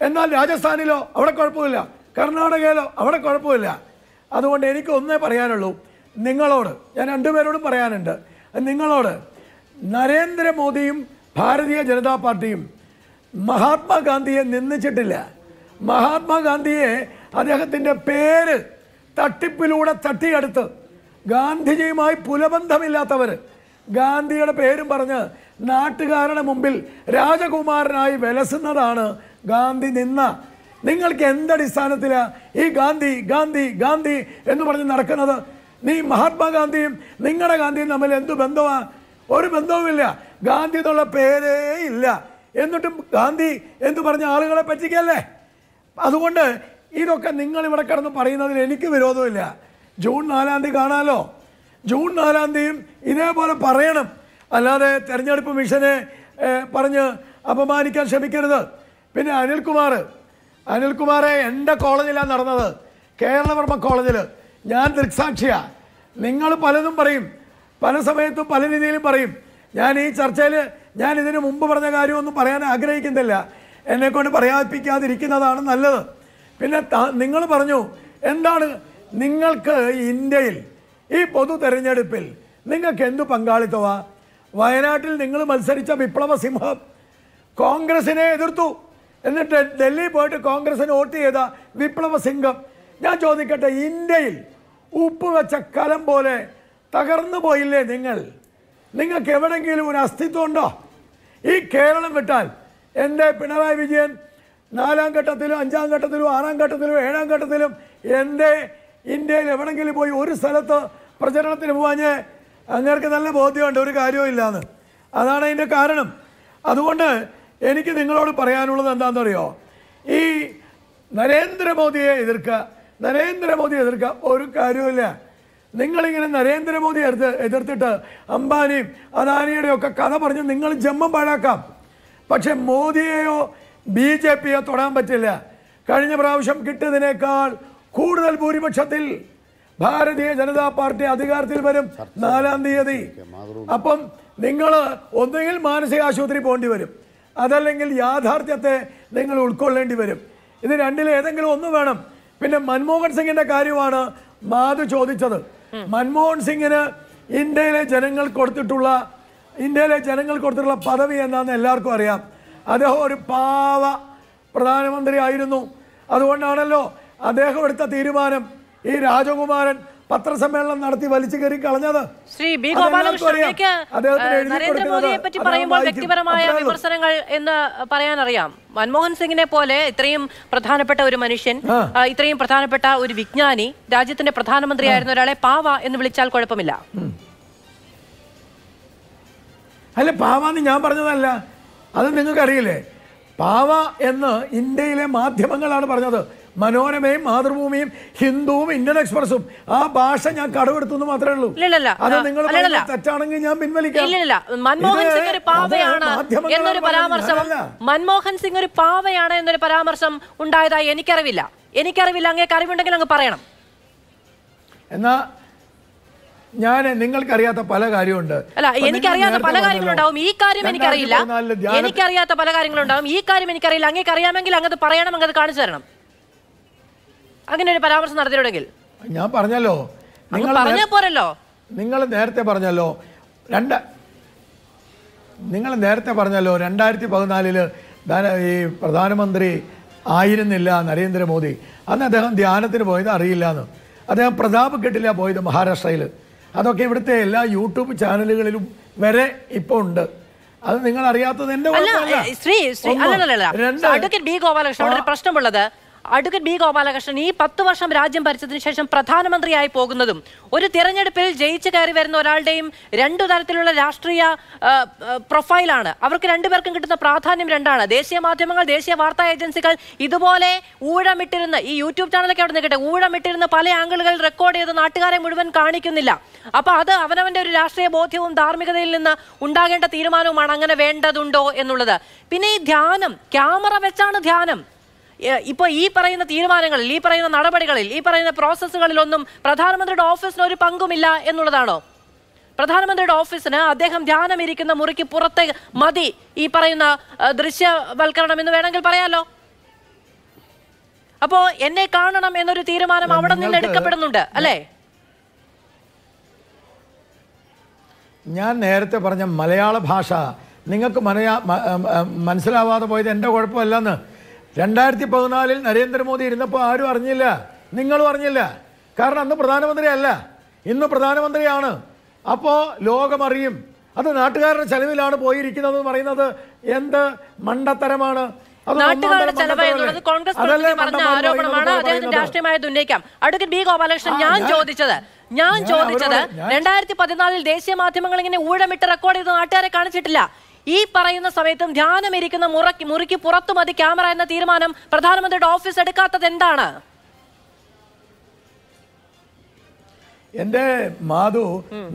എന്നാൽ രാജസ്ഥാനിലോ അവിടെ കുഴപ്പമില്ല. കർണാടകയിലോ അവിടെ കുഴപ്പമില്ല. അതുകൊണ്ട് എനിക്ക് ഒന്നേ പറയാനുള്ളൂ. നിങ്ങളോട് ഞാൻ രണ്ടുപേരോടും പറയാനുണ്ട്. നിങ്ങളോട് നരേന്ദ്രമോദിയും ഭാരതീയ ജനതാ പാർട്ടിയും മഹാത്മാഗാന്ധിയെ നിന്ദിച്ചിട്ടില്ല. മഹാത്മാഗാന്ധിയെ അദ്ദേഹത്തിന്റെ പേര് തട്ടിപ്പിലൂടെ തട്ടിയെടുത്ത് ഗാന്ധിജിയുമായി പുലബന്ധമില്ലാത്തവർ ഗാന്ധിയുടെ പേരും പറഞ്ഞ് നാട്ടുകാരുടെ മുമ്പിൽ രാജകുമാരനായി വിലസുന്നതാണ് ഗാന്ധി നിന്ന. നിങ്ങൾക്ക് എന്തടിസ്ഥാനത്തിലാണ് ഈ ഗാന്ധി ഗാന്ധി ഗാന്ധി എന്ന് പറഞ്ഞ് നടക്കുന്നത്? നീ മഹാത്മാഗാന്ധിയും നിങ്ങളുടെ ഗാന്ധിയും തമ്മിൽ എന്ത് ബന്ധമാണ് ഒരു ബന്ധവുമില്ല. ഗാന്ധി എന്നുള്ള പേരേ ഇല്ല. എന്നിട്ടും ഗാന്ധി എന്ന് പറഞ്ഞ ആളുകളെ പറ്റിക്കല്ലേ? അതുകൊണ്ട് ഇതൊക്കെ നിങ്ങൾ ഇവിടെ കിടന്ന് പറയുന്നതിൽ എനിക്ക് വിരോധമില്ല. ജൂൺ നാലാം തീയതി കാണാലോ? ജൂൺ നാലാം തീയതിയും ഇതേപോലെ പറയണം. അല്ലാതെ തെരഞ്ഞെടുപ്പ് മിഷനെ പറഞ്ഞ് അപമാനിക്കാൻ ശ്രമിക്കരുത്. പിന്നെ അനിൽകുമാർ അനിൽകുമാറെ എന്റെ കോളേജിലാണ് നടന്നത്. കേരളവർമ്മ കോളേജിൽ ഞാൻ ദൃക്സാക്ഷിയാണ് നിങ്ങൾ പലതും പറയും. പല സമയത്തും പല രീതിയിലും പറയും. ഞാൻ ഈ ചർച്ചയിൽ ഞാൻ ഇതിന് മുമ്പ് പറഞ്ഞ കാര്യമൊന്നും പറയാൻ ആഗ്രഹിക്കുന്നില്ല. എന്നെക്കൊണ്ട് പറയാതിരിക്കുന്നതാണ് നല്ലത്. പിന്നെ നിങ്ങൾ പറഞ്ഞു എന്താണ് നിങ്ങൾക്ക് ഇന്ത്യയിൽ ഈ പൊതു തെരഞ്ഞെടുപ്പിൽ നിങ്ങൾക്ക് എന്തു പങ്കാളിത്തമാണ് വയനാട്ടിൽ നിങ്ങൾ മത്സരിച്ച വിപ്ലവ സിംഹം കോൺഗ്രസിനെ എതിർത്തു. എന്നിട്ട് ഡൽഹി പോയിട്ട് കോൺഗ്രസിന് വോട്ട് ചെയ്ത വിപ്ലവ സിംഹം. ഞാൻ ചോദിക്കട്ടെ ഇന്ത്യയിൽ ഉപ്പ് വെച്ച കലം പോലെ തകർന്നു പോയില്ലേ നിങ്ങൾ? നിങ്ങൾക്ക് എവിടെയെങ്കിലും ഒരു അസ്തിത്വം ഉണ്ടോ? ഈ കേരളം വിട്ടാൽ എന്റെ പിണറായി വിജയൻ നാലാം ഘട്ടത്തിലും അഞ്ചാം ഘട്ടത്തിലും ആറാം ഘട്ടത്തിലും ഏഴാം ഘട്ടത്തിലും എന്റെ ഇന്ത്യയിൽ എവിടെങ്കിലും പോയി ഒരു സ്ഥലത്ത് പ്രചരണത്തിന് പോവാഞ്ഞ് അങ്ങേർക്ക് നല്ല ബോധ്യമുണ്ട് ഒരു കാര്യവും ഇല്ലാന്ന്. അതാണ് അതിന്റെ കാരണം. അതുകൊണ്ട് എനിക്ക് നിങ്ങളോട് പറയാനുള്ളത് എന്താണെന്നറിയോ? ഈ നരേന്ദ്രമോദിയെ എതിർക്കുക നരേന്ദ്രമോദിയെ എതിർക്കുക ഒരു കാര്യവുമില്ല. നിങ്ങളിങ്ങനെ നരേന്ദ്രമോദി എതിർത്ത് എതിർത്തിട്ട് അംബാനിയും അദാനിയുടെയും ഒക്കെ കഥ പറഞ്ഞ് നിങ്ങൾ ജമ്മം പാഴാക്കാം. പക്ഷെ മോദിയെയോ ബി ജെ പിയോ തൊടാൻ പറ്റില്ല. കഴിഞ്ഞ പ്രാവശ്യം കിട്ടിയതിനേക്കാൾ കൂടുതൽ ഭൂരിപക്ഷത്തിൽ ഭാരതീയ ജനതാ പാർട്ടി അധികാരത്തിൽ വരും നാലാം തീയതി. അപ്പം നിങ്ങൾ ഒന്നുകിൽ മാനസിക ആശുപത്രി പോകേണ്ടി വരും. അതല്ലെങ്കിൽ യാഥാർത്ഥ്യത്തെ നിങ്ങൾ ഉൾക്കൊള്ളേണ്ടി വരും. ഇത് രണ്ടിൽ ഏതെങ്കിലും ഒന്ന് വേണം. പിന്നെ മൻമോഹൻ സിംഗിന്റെ കാര്യമാണ് മാധു ചോദിച്ചത്. മൻമോഹൻ സിംഗിന് ഇന്ത്യയിലെ ജനങ്ങൾ കൊടുത്തിട്ടുള്ള ഇന്ത്യയിലെ ജനങ്ങൾ കൊടുത്തിട്ടുള്ള പദവി എന്താണെന്ന് എല്ലാവർക്കും അറിയാം. അദ്ദേഹം ഒരു പാവ പ്രധാനമന്ത്രി ആയിരുന്നു അതുകൊണ്ടാണല്ലോ അദ്ദേഹം എടുത്ത തീരുമാനം ഈ രാജകുമാരൻ പത്രസമ്മേളനം നടത്തി വലിച്ചു കയറി കളഞ്ഞത്. ശ്രീ ബി നരേന്ദ്രമോദിയെ പറ്റി പറയുമ്പോൾ വ്യക്തിപരമായ വിമർശനങ്ങൾ എന്ന് പറയാനറിയാം. മൻമോഹൻ സിംഗിനെ പോലെ ഇത്രയും പ്രധാനപ്പെട്ട ഒരു മനുഷ്യൻ ഇത്രയും പ്രധാനപ്പെട്ട ഒരു വിജ്ഞാനി രാജ്യത്തിന്റെ പ്രധാനമന്ത്രിയായിരുന്ന ഒരാളെ പാവ എന്ന് വിളിച്ചാൽ കുഴപ്പമില്ല. അല്ല പാവാന്ന് ഞാൻ പറഞ്ഞതല്ല. അത് നിങ്ങൾക്ക് അറിയില്ലേ പാവ എന്ന് ഇന്ത്യയിലെ മാധ്യമങ്ങളാണ് പറഞ്ഞത്. മനോരമയും മാതൃഭൂമിയും ഹിന്ദുവും ഇന്ത്യൻ എക്സ്പ്രസും. ആ ഭാഷ ഞാൻ കടമെടുത്തു മാത്രമേ ഉള്ളൂ. അത് നിങ്ങൾ തെറ്റാണെങ്കിൽ ഞാൻ പിൻവലിക്കാം. മൻമോഹൻ സിംഗ് ഒരു പാവയാണ് എന്നൊരു പരാമർശം. മൻമോഹൻ സിംഗ് ഒരു പാവയാണ് എന്നൊരു പരാമർശം ഉണ്ടായതായി എനിക്കറിവില്ല. എനിക്കറിവില്ല അങ്ങേക്ക് അറിവുണ്ടെങ്കിൽ അങ്ങ് പറയണം. എന്നാ ഞാൻ നിങ്ങൾക്കറിയാത്ത പല കാര്യമുണ്ട്. അല്ല എനിക്കറിയാത്ത പല കാര്യങ്ങളുണ്ടാവും. ഈ കാര്യം എനിക്കറിയില്ല. എനിക്കറിയാത്ത പല കാര്യങ്ങളുണ്ടാവും. ഈ കാര്യം എനിക്കറിയില്ല. അങ്ങേക്ക് അറിയാമെങ്കിൽ അങ്ങത് പറയണം അങ്ങത് കാണിച്ചു തരണം. അങ്ങനെ ഒരു പരാമർശം നടത്തിയിട്ടുണ്ടെങ്കിൽ? ഞാൻ പറഞ്ഞല്ലോ. നിങ്ങൾ പറഞ്ഞ പോരല്ലോ. നിങ്ങൾ നേരത്തെ പറഞ്ഞല്ലോ. രണ്ട് നിങ്ങൾ നേരത്തെ പറഞ്ഞല്ലോ രണ്ടായിരത്തി പതിനാലിൽ ഈ പ്രധാനമന്ത്രി ആയിരുന്നില്ല നരേന്ദ്രമോദി. അന്ന് അദ്ദേഹം ധ്യാനത്തിന് പോയത് അറിയില്ല എന്ന് അദ്ദേഹം പ്രതാപ് കെട്ടില്ല പോയത് മഹാരാഷ്ട്രയിൽ അതൊക്കെ ഇവിടുത്തെ എല്ലാ യൂട്യൂബ് ചാനലുകളിലും വരെ ഇപ്പോൾ ഉണ്ട്. അത് നിങ്ങൾ അറിയാത്തത് എന്റെ അഡ്വക്കേറ്റ് ബി ഗോപാലകൃഷ്ണൻ പ്രശ്നമുള്ളത് അഡ്വക്കേറ്റ് ബി ഗോപാലകൃഷ്ണൻ ഈ പത്ത് വർഷം രാജ്യം ഭരിച്ചതിന് ശേഷം പ്രധാനമന്ത്രിയായി പോകുന്നതും ഒരു തിരഞ്ഞെടുപ്പിൽ ജയിച്ചു കയറി വരുന്ന ഒരാളുടെയും രണ്ടു തരത്തിലുള്ള രാഷ്ട്രീയ പ്രൊഫൈലാണ്. അവർക്ക് രണ്ടുപേർക്കും കിട്ടുന്ന പ്രാധാന്യം രണ്ടാണ്. ദേശീയ മാധ്യമങ്ങൾ ദേശീയ വാർത്താ ഏജൻസികൾ ഇതുപോലെ ഊഴമിട്ടിരുന്ന് ഈ യൂട്യൂബ് ചാനലൊക്കെ അവിടെ നിൽക്കട്ടെ ഊഴമിട്ടിരുന്ന് പല ആംഗിളുകൾ റെക്കോർഡ് ചെയ്ത് നാട്ടുകാരെ മുഴുവൻ കാണിക്കുന്നില്ല. അപ്പൊ അത് അവനവന്റെ ഒരു രാഷ്ട്രീയ ബോധ്യവും ധാർമ്മികതയിൽ നിന്ന് ഉണ്ടാകേണ്ട തീരുമാനവുമാണ് അങ്ങനെ വേണ്ടതുണ്ടോ എന്നുള്ളത്. പിന്നെ ഈ ധ്യാനം ക്യാമറ വെച്ചാണ് ധ്യാനം. ഏ, ഇപ്പൊ ഈ പറയുന്ന തീരുമാനങ്ങളിൽ ഈ പറയുന്ന നടപടികളിൽ ഈ പറയുന്ന പ്രോസസ്സുകളിലൊന്നും പ്രധാനമന്ത്രിയുടെ ഓഫീസിന് ഒരു പങ്കുമില്ല എന്നുള്ളതാണോ? പ്രധാനമന്ത്രിയുടെ ഓഫീസിന് അദ്ദേഹം ധ്യാനം ഇരിക്കുന്ന മുറിക്ക് പുറത്തെ മതി ഈ പറയുന്ന ദൃശ്യവൽക്കരണം എന്ന് വേണമെങ്കിൽ പറയാലോ? അപ്പോ എന്നെ കാണണം എന്നൊരു തീരുമാനം അവിടെ നിന്ന് എടുക്കപ്പെടുന്നുണ്ട് അല്ലേ? ഞാൻ നേരത്തെ പറഞ്ഞ മലയാള ഭാഷ നിങ്ങൾക്ക് മനയാ മനസ്സിലാവാതെ പോയത് എന്റെ കുഴപ്പമല്ലെന്ന് രണ്ടായിരത്തി പതിനാലിൽ നരേന്ദ്രമോദി ഇരുന്നപ്പോൾ ആരും അറിഞ്ഞില്ല. നിങ്ങളും അറിഞ്ഞില്ല. കാരണം അന്ന് പ്രധാനമന്ത്രിയല്ല. ഇന്ന് പ്രധാനമന്ത്രിയാണ്. അപ്പോൾ ലോകമറിയും. അത് നാട്ടുകാരുടെ ചെലവിലാണ് പോയിരിക്കുന്നത് എന്ന് പറയുന്നത് എന്ത് മണ്ടത്തരമാണ്? അത് ഒന്നാം നാട്ടുകാരുടെ ചെലവ് എന്നുള്ളത് കോൺഗ്രസ് പറഞ്ഞ ആരോപണമാണ്. അദ്ദേഹത്തിന്? രാഷ്ട്രീയമായത് ഉന്നയിക്കാം. ബി. ഗോപാലകൃഷ്ണൻ ഞാൻ ചോദിച്ചത് ഞാൻ ചോദിച്ചത് രണ്ടായിരത്തി പതിനാലിൽ ദേശീയ മാധ്യമങ്ങൾ ഇങ്ങനെ ഊഴമിട്ട് റെക്കോർഡ് ചെയ്ത് നാട്ടുകാരെ കാണിച്ചിട്ടില്ല. ഈ പറയുന്ന സമയത്തും ധ്യാനം ഇരിക്കുന്ന മുറയ്ക്ക് മുറിക്ക് പുറത്തു മതി ക്യാമറ എന്ന തീരുമാനം പ്രധാനമന്ത്രിയുടെ ഓഫീസ് എടുക്കാത്തത് എന്താണ്? എന്റെ മാധു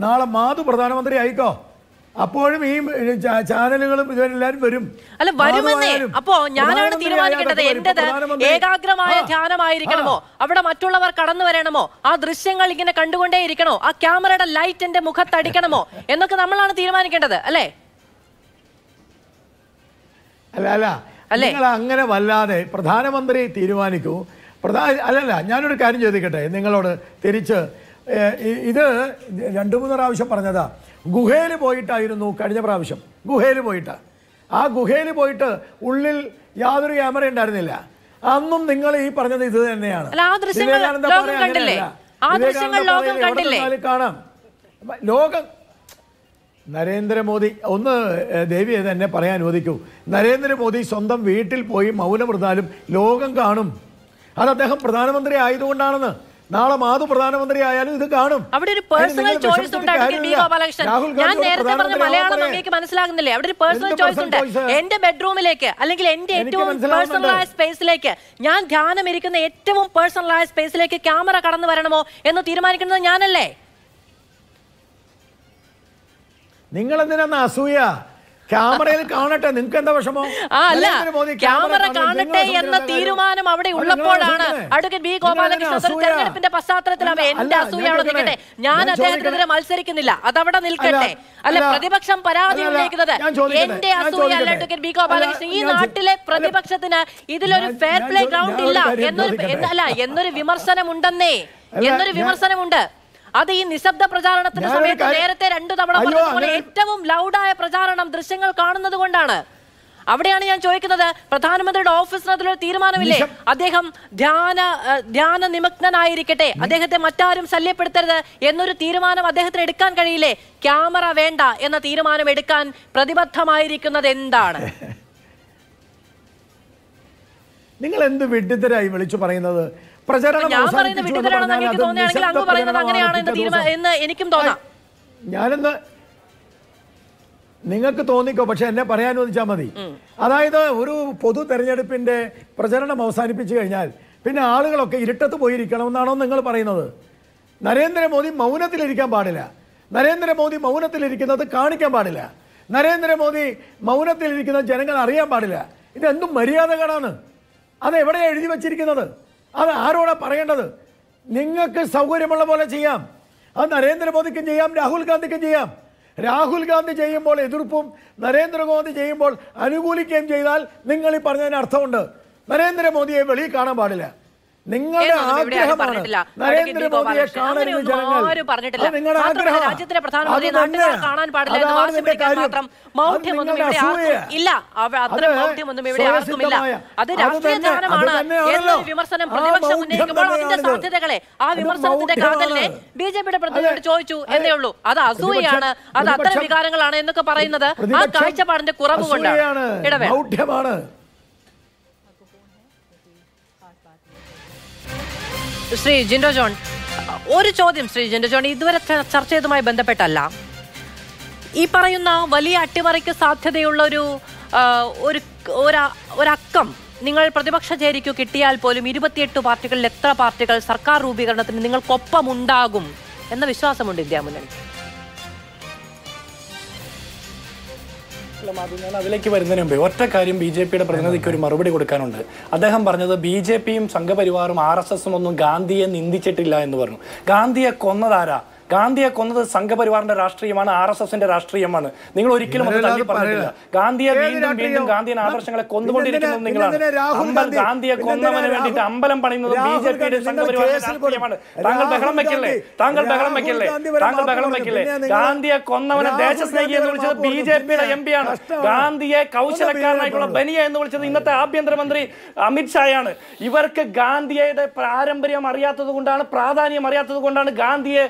നാളെ മാധു പ്രധാനമന്ത്രി ആയിക്കോ. അപ്പോഴും ഈ ചാനലുകളും ഇവരെല്ലാരും വരും. അല്ല വരുമെന്നേ. അപ്പോ ഞാനാണ് തീരുമാനിക്കേണ്ടത്. എന്റേത് ഏകാഗ്രമായ ധ്യാനമായിരിക്കണമോ? അവിടെ മറ്റുള്ളവർ കടന്നു വരണമോ? ആ ദൃശ്യങ്ങൾ ഇങ്ങനെ കണ്ടുകൊണ്ടേ ഇരിക്കണോ ആ ക്യാമറയുടെ ലൈറ്റ് എന്റെ മുഖത്തടിക്കണമോ? എന്നൊക്കെ നമ്മളാണ് തീരുമാനിക്കേണ്ടത് അല്ലേ? അല്ല അല്ല? നിങ്ങൾ അങ്ങനെ വല്ലാതെ പ്രധാനമന്ത്രി തീരുമാനിക്കൂ. പ്രധാന അല്ലല്ല ഞാനൊരു കാര്യം ചോദിക്കട്ടെ? നിങ്ങളോട് തിരിച്ച്. ഇത് രണ്ടു മൂന്ന് പ്രാവശ്യം പറഞ്ഞതാ. ഗുഹയിൽ പോയിട്ടായിരുന്നു കഴിഞ്ഞ പ്രാവശ്യം. ഗുഹയിൽ പോയിട്ട്. ആ ഗുഹയിൽ പോയിട്ട് ഉള്ളിൽ യാതൊരു ക്യാമറ ഉണ്ടായിരുന്നില്ല. അന്നും നിങ്ങൾ ഈ പറഞ്ഞത് ഇത് തന്നെയാണ്. വിവേകാനന്ദ? ചെന്നാലും കാണാം. ലോകം നരേന്ദ്രമോദി ഒന്ന് ദേവിയെ ദേവി ഇത് എന്നെ പറയാൻ അനുവദിക്കൂ. നരേന്ദ്രമോദി സ്വന്തം വീട്ടിൽ പോയി മൗനമൃതാലും ലോകം കാണും. അത് അദ്ദേഹം പ്രധാനമന്ത്രി ആയതുകൊണ്ടാണെന്ന്. നാളെ മാധു പ്രധാനമന്ത്രി ആയാലും ഇത് കാണും. അവിടെ ഒരു പേഴ്സണൽ ചോയ്സ് ഉണ്ട് ഞാൻ നേരത്തെ പറഞ്ഞ മലയാളം അങ്ങേക്ക് മനസ്സിലാകുന്നില്ലേ. അവിടെ ഒരു പേഴ്സണൽ ചോയ്സ് ഉണ്ട്? എന്റെ ബെഡ്റൂമിലേക്ക് അല്ലെങ്കിൽ എന്റെ ഏറ്റവും. പേഴ്സണലായ സ്പേസിലേക്ക് ഞാൻ ധ്യാനം ഇരിക്കുന്ന ഏറ്റവും പേഴ്സണലായ സ്പേസിലേക്ക് ക്യാമറ കടന്നു വരണമോ എന്ന് തീരുമാനിക്കുന്നത് ഞാനല്ലേ? നിങ്ങൾ എന്തിനാ അസൂയ? ക്യാമറയിൽ കാണട്ടെ നിങ്ങൾക്ക് എന്താ വിഷമോ? ആ അല്ല ക്യാമറ കാണട്ടെ എന്ന തീരുമാനം അവിടെ ഉള്ളപ്പോഴാണ്? അഡ്വക്കേറ്റ് ബി ഗോപാലകൃഷ്ണ ഗോപാലകൃഷ്ണൻ തെരഞ്ഞെടുപ്പിന്റെ അല്ല, എന്റെ ഞാൻ അസൂയ അവിടെ ചോദിക്കട്ടെ. നിൽക്കട്ടെ? ഞാൻ അദ്ദേഹത്തിനെതിരെ മത്സരിക്കുന്നില്ല. അതവിടെ നിൽക്കട്ടെ. അല്ല, പ്രതിപക്ഷം പരാതി ഉന്നയിക്കുന്നത് എന്റെ അസൂയ അല്ല. Advocate B Gopalakrishnan. ഈ നാട്ടിലെ പ്രതിപക്ഷത്തിന് ഇതിലൊരു ഫെയർ പ്ലേ ഗ്രൗണ്ട് ഇല്ല. എന്നൊരു എന്നൊരു വിമർശനം ഉണ്ടെന്നേ എന്നൊരു വിമർശനമുണ്ട്. അത് ഈ നിശബ്ദ പ്രചാരണത്തിന്റെ ഞാനൊരു സമയത്ത് നേരത്തെ രണ്ടു തവണ പറഞ്ഞതുപോലെ ഏറ്റവും ലൗഡായ പ്രചാരണം ദൃശ്യങ്ങൾ കാണുന്നത് കൊണ്ടാണ്. അവിടെയാണ് ഞാൻ ചോദിക്കുന്നത് പ്രധാനമന്ത്രിയുടെ ഓഫീസിന് അതിലൊരു തീരുമാനമില്ലേ? അദ്ദേഹം ധ്യാന ധ്യാന നിമഗ്നനായിരിക്കട്ടെ. അദ്ദേഹത്തെ മറ്റാരും ശല്യപ്പെടുത്തരുത് എന്നൊരു തീരുമാനം അദ്ദേഹത്തിന് എടുക്കാൻ കഴിയില്ലേ? ക്യാമറ വേണ്ട എന്ന തീരുമാനം എടുക്കാൻ പ്രതിബദ്ധമായിരിക്കുന്നത് എന്താണ്? നിങ്ങൾ എന്ത് വിഡ്ഢിത്തരായി വിളിച്ചു പറയുന്നത്? പ്രചരണം ഞാൻ അങ്ങേക്ക് തോന്നുകയാണെങ്കിൽ അങ്ങ് പറയുന്നത് അങ്ങനെയാണ് എന്ന് തീരുമാനം എന്ന് എനിക്കും തോന്നാം. ഞാനെന്ന് നിങ്ങൾക്ക് തോന്നിക്കോ പക്ഷെ എന്നെ പറയാൻ അനുവദിച്ചാൽ മതി അതായത് ഒരു പൊതു തെരഞ്ഞെടുപ്പിന്റെ പ്രചരണം അവസാനിപ്പിച്ചു കഴിഞ്ഞാൽ പിന്നെ ആളുകളൊക്കെ ഇരുട്ടത്ത് പോയിരിക്കണമെന്നാണോ നിങ്ങൾ പറയുന്നത്? നരേന്ദ്രമോദി മൗനത്തിലിരിക്കാൻ പാടില്ല. നരേന്ദ്രമോദി മൗനത്തിലിരിക്കുന്നത് കാണിക്കാൻ പാടില്ല. നരേന്ദ്രമോദി മൗനത്തിലിരിക്കുന്നത് ജനങ്ങൾ അറിയാൻ പാടില്ല. ഇതെന്തും മര്യാദകളാണ് അതെവിടെയാണ് എഴുതി വച്ചിരിക്കുന്നത്? അത് ആരോടാ പറയേണ്ടത്? നിങ്ങൾക്ക് സൗകര്യമുള്ള പോലെ ചെയ്യാം. അത് നരേന്ദ്രമോദിക്കും ചെയ്യാം രാഹുൽ ഗാന്ധിക്കും ചെയ്യാം. രാഹുൽ ഗാന്ധി ചെയ്യുമ്പോൾ എതിർപ്പും നരേന്ദ്രമോദി ചെയ്യുമ്പോൾ അനുകൂലിക്കുകയും ചെയ്താൽ നിങ്ങൾ ഈ പറഞ്ഞതിന് അർത്ഥമുണ്ട്. നരേന്ദ്രമോദിയെ വെളിയിൽ കാണാൻ പാടില്ല. നിങ്ങളുടെ. രാജ്യത്തിലെ പ്രധാനമന്ത്രി നാട്ടുകാർ കാണാൻ പാടില്ല എന്ന് അതാണ് വാശി പിടിക്കാൻ മാത്രം മൗഢ്യമൊന്നും നിങ്ങളുടെ ഇവിടെ ആർക്കും ഇല്ല. അത്തരം മൗഢ്യമൊന്നും ഇവിടെ അത് അത് രാഷ്ട്രീയ ധ്യാനമാണ് എന്നൊരു വിമർശനം ആ പ്രതിപക്ഷം മൗഢ്യം ഉന്നയിക്കുമ്പോൾ അതിന്റെ സാധ്യതകളെ ആ വിമർശനത്തിന്റെ. കാതലിനെ ബി ജെ പിയുടെ പ്രതിനിധിയോട് ചോദിച്ചു എന്നേ ഉള്ളൂ. അത് അസൂയാണ് അത് അത്തരം വികാരങ്ങളാണ് എന്നൊക്കെ പറയുന്നത്. ആ കാഴ്ചപ്പാടിന്റെ കുറവ് കൊണ്ടാണ്. ഇടവേള. ശ്രീ ജിൻഡോ ജോൺ ഒരു ചോദ്യം ശ്രീ ജിൻഡോ ജോൺ ഇതുവരെ ചർച്ച ചെയ്തതുമായി ബന്ധപ്പെട്ടല്ല. ഈ പറയുന്ന വലിയ അട്ടിമറിക്ക് സാധ്യതയുള്ള ഒരു ഒര- ഒരക്കം നിങ്ങൾ പ്രതിപക്ഷ ചേരിക്കു കിട്ടിയാൽ പോലും ഇരുപത്തിയെട്ട് പാർട്ടികളിൽ എത്ര പാർട്ടികൾ സർക്കാർ രൂപീകരണത്തിന് നിങ്ങൾക്കൊപ്പം ഉണ്ടാകും എന്ന വിശ്വാസമുണ്ട് ഇന്ത്യ മുന്നണി. ഞാൻ അതിലേക്ക് വരുന്നതിന് മുമ്പേ ഒറ്റ കാര്യം ബി ജെ പിയുടെ പ്രതിനിധിക്ക് ഒരു മറുപടി കൊടുക്കാനുണ്ട്. അദ്ദേഹം പറഞ്ഞത് ബി ജെ പിയും സംഘപരിവാറും ആർ എസ് എസും ഒന്നും ഗാന്ധിയെ നിന്ദിച്ചിട്ടില്ല എന്ന് പറഞ്ഞു. ഗാന്ധിയെ കൊന്നതാരാ? ഗാന്ധിയെ കൊന്നത് സംഘപരിവാറിന്റെ രാഷ്ട്രീയമാണ് ആർ എസ് എസിന്റെ രാഷ്ട്രീയമാണ്. നിങ്ങൾ ഒരിക്കലും അത് തള്ളി പറഞ്ഞിട്ടില്ല ഗാന്ധിയെ വീണ്ടും വീണ്ടും ഗാന്ധിയൻ ആദർശങ്ങളെ കൊന്നുകൊണ്ടിരിക്കുന്നത് നിങ്ങളാണ്? ഗാന്ധിയെ കൊന്നവന് വേണ്ടിട്ട് വേണ്ടിയിട്ട് അമ്പലം പണിയുന്നത് ബി ജെ പിയുടെ സംഘപരിവാറിന്റെ രാഷ്ട്രീയമാണ്. താങ്കൾ ബഹളം വെക്കല്ലേ? താങ്കൾ ബഹളം വെക്കല്ലേ? താങ്കൾ ബഹളം വെക്കല്ലേ? ഗാന്ധിയെ കൊന്നവനെ ദേശസ്നേഹി എന്ന് വിളിച്ചത് ബി ജെ പിയുടെ എം പി ആണ്. ഗാന്ധിയെ കൗശലക്കാരനായിട്ടുള്ള ബനിയ എന്ന് വിളിച്ചത് ഇന്നത്തെ ആഭ്യന്തരമന്ത്രി അമിത്ഷായാണ് ഇവർക്ക് ഗാന്ധിയുടെ പാരമ്പര്യം അറിയാത്തത് കൊണ്ടാണ് പ്രാധാന്യം അറിയാത്തത് കൊണ്ടാണ് ഗാന്ധിയെ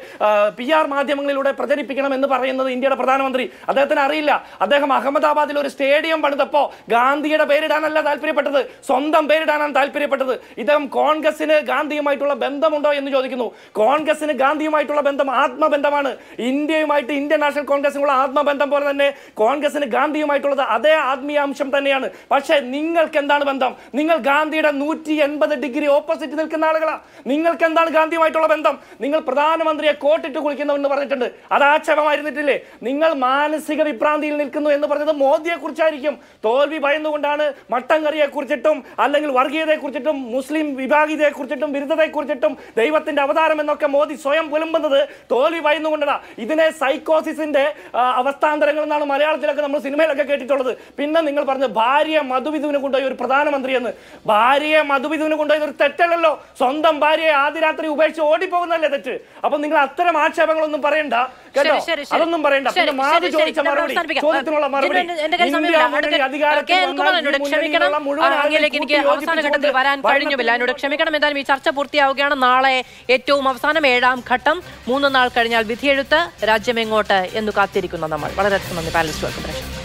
പി ആർ മാധ്യമങ്ങളിലൂടെ പ്രചരിപ്പിക്കണം എന്ന് പറയുന്നത് ഇന്ത്യയുടെ പ്രധാനമന്ത്രി. അദ്ദേഹത്തിന് അറിയില്ല. അദ്ദേഹം അഹമ്മദാബാദിൽ ഒരു സ്റ്റേഡിയം പണിതപ്പോ ഗാന്ധിയുടെ പേരിടാനല്ല താല്പര്യപ്പെട്ടത്. സ്വന്തം പേരിടാനാണ് താല്പര്യപ്പെട്ടത്. ഇദ്ദേഹം കോൺഗ്രസിന് ഗാന്ധിയുമായിട്ടുള്ള ബന്ധമുണ്ടോ എന്ന് ചോദിക്കുന്നു. കോൺഗ്രസിന് ഗാന്ധിയുമായിട്ടുള്ള ബന്ധം ആത്മബന്ധമാണ്. ഇന്ത്യയുമായിട്ട് ഇന്ത്യൻ നാഷണൽ കോൺഗ്രസിനുള്ള ആത്മബന്ധം പോലെ തന്നെ കോൺഗ്രസിന് ഗാന്ധിയുമായിട്ടുള്ളത് അതേ ആത്മീയാംശം തന്നെയാണ്. പക്ഷേ നിങ്ങൾക്ക് എന്താണ് ബന്ധം? നിങ്ങൾ ഗാന്ധിയുടെ നൂറ്റി എൺപത് ഡിഗ്രി ഓപ്പോസിറ്റ് നിൽക്കുന്ന ആളുകളാണ് നിങ്ങൾക്ക് എന്താണ് ഗാന്ധിയുമായിട്ടുള്ള ബന്ധം? നിങ്ങൾ പ്രധാനമന്ത്രിയെ കോട്ടിട്ട് കുളിക്കുന്നവെന്ന് പറഞ്ഞിട്ടുണ്ട്. അത് ആക്ഷേപമായിരുന്നിട്ടില്ലേ? നിങ്ങൾ മാനസിക വിഭ്രാന്തിയിൽ നിൽക്കുന്നു എന്ന് പറഞ്ഞത് മോദിയെ കുറിച്ചായിരിക്കും തോൽവി ഭയന്നുകൊണ്ടാണ് മട്ടൻ കറിയെ കുറിച്ചിട്ടും അല്ലെങ്കിൽ വർഗീയതയെ കുറിച്ചിട്ടും മുസ്ലിം വിഭാഗീയതയെ കുറിച്ചിട്ടും ബിരുദത്തെ കുറിച്ചിട്ടും ദൈവത്തിന്റെ അവതാരം എന്നൊക്കെ മോദി സ്വയം പുലമ്പുന്നത് തോൽവി ഭയന്നുകൊണ്ടാണ് ഇതിനെ സൈക്കോസിന്റെ അവസ്ഥാന്തരങ്ങൾ എന്നാണ് മലയാളത്തിലൊക്കെ നമ്മൾ സിനിമയിലൊക്കെ കേട്ടിട്ടുള്ളത്. പിന്നെ നിങ്ങൾ പറഞ്ഞ ഭാര്യ മധുവിധുവിന് കൊണ്ടുപോയി ഒരു പ്രധാനമന്ത്രി എന്ന്. ഭാര്യയെ മധുവിധുവിന് കൊണ്ടുപോയി ഒരു തെറ്റല്ലല്ലോ. സ്വന്തം ഭാര്യയെ ആദ്യ രാത്രി ഉപേക്ഷിച്ച് ഓടിപ്പോകുന്നല്ലേ തെറ്റ്. അപ്പൊ നിങ്ങൾ അത്തരം ആക്ഷേപങ്ങളൊന്നും പറയണ്ട കേട്ടോ. അതൊന്നും പറയണ്ട. പിന്നെ മാധു ചോദിച്ച മറുപടി ചോദ്യത്തിനുള്ള മറുപടി. അവസാന ഘട്ടത്തിൽ വരാൻ കഴിഞ്ഞില്ല എന്നോട് ക്ഷമിക്കണം. എന്തായാലും ഈ ചർച്ച പൂർത്തിയാവുകയാണ്. നാളെ ഏറ്റവും അവസാനം ഏഴാം ഘട്ടം. മൂന്ന് നാൾ കഴിഞ്ഞാൽ വിധിയെഴുത്ത് രാജ്യമെങ്ങോട്ട് എന്ന് കാത്തിരിക്കുന്ന നമ്മൾ. വളരെ നന്ദി. Palace welcome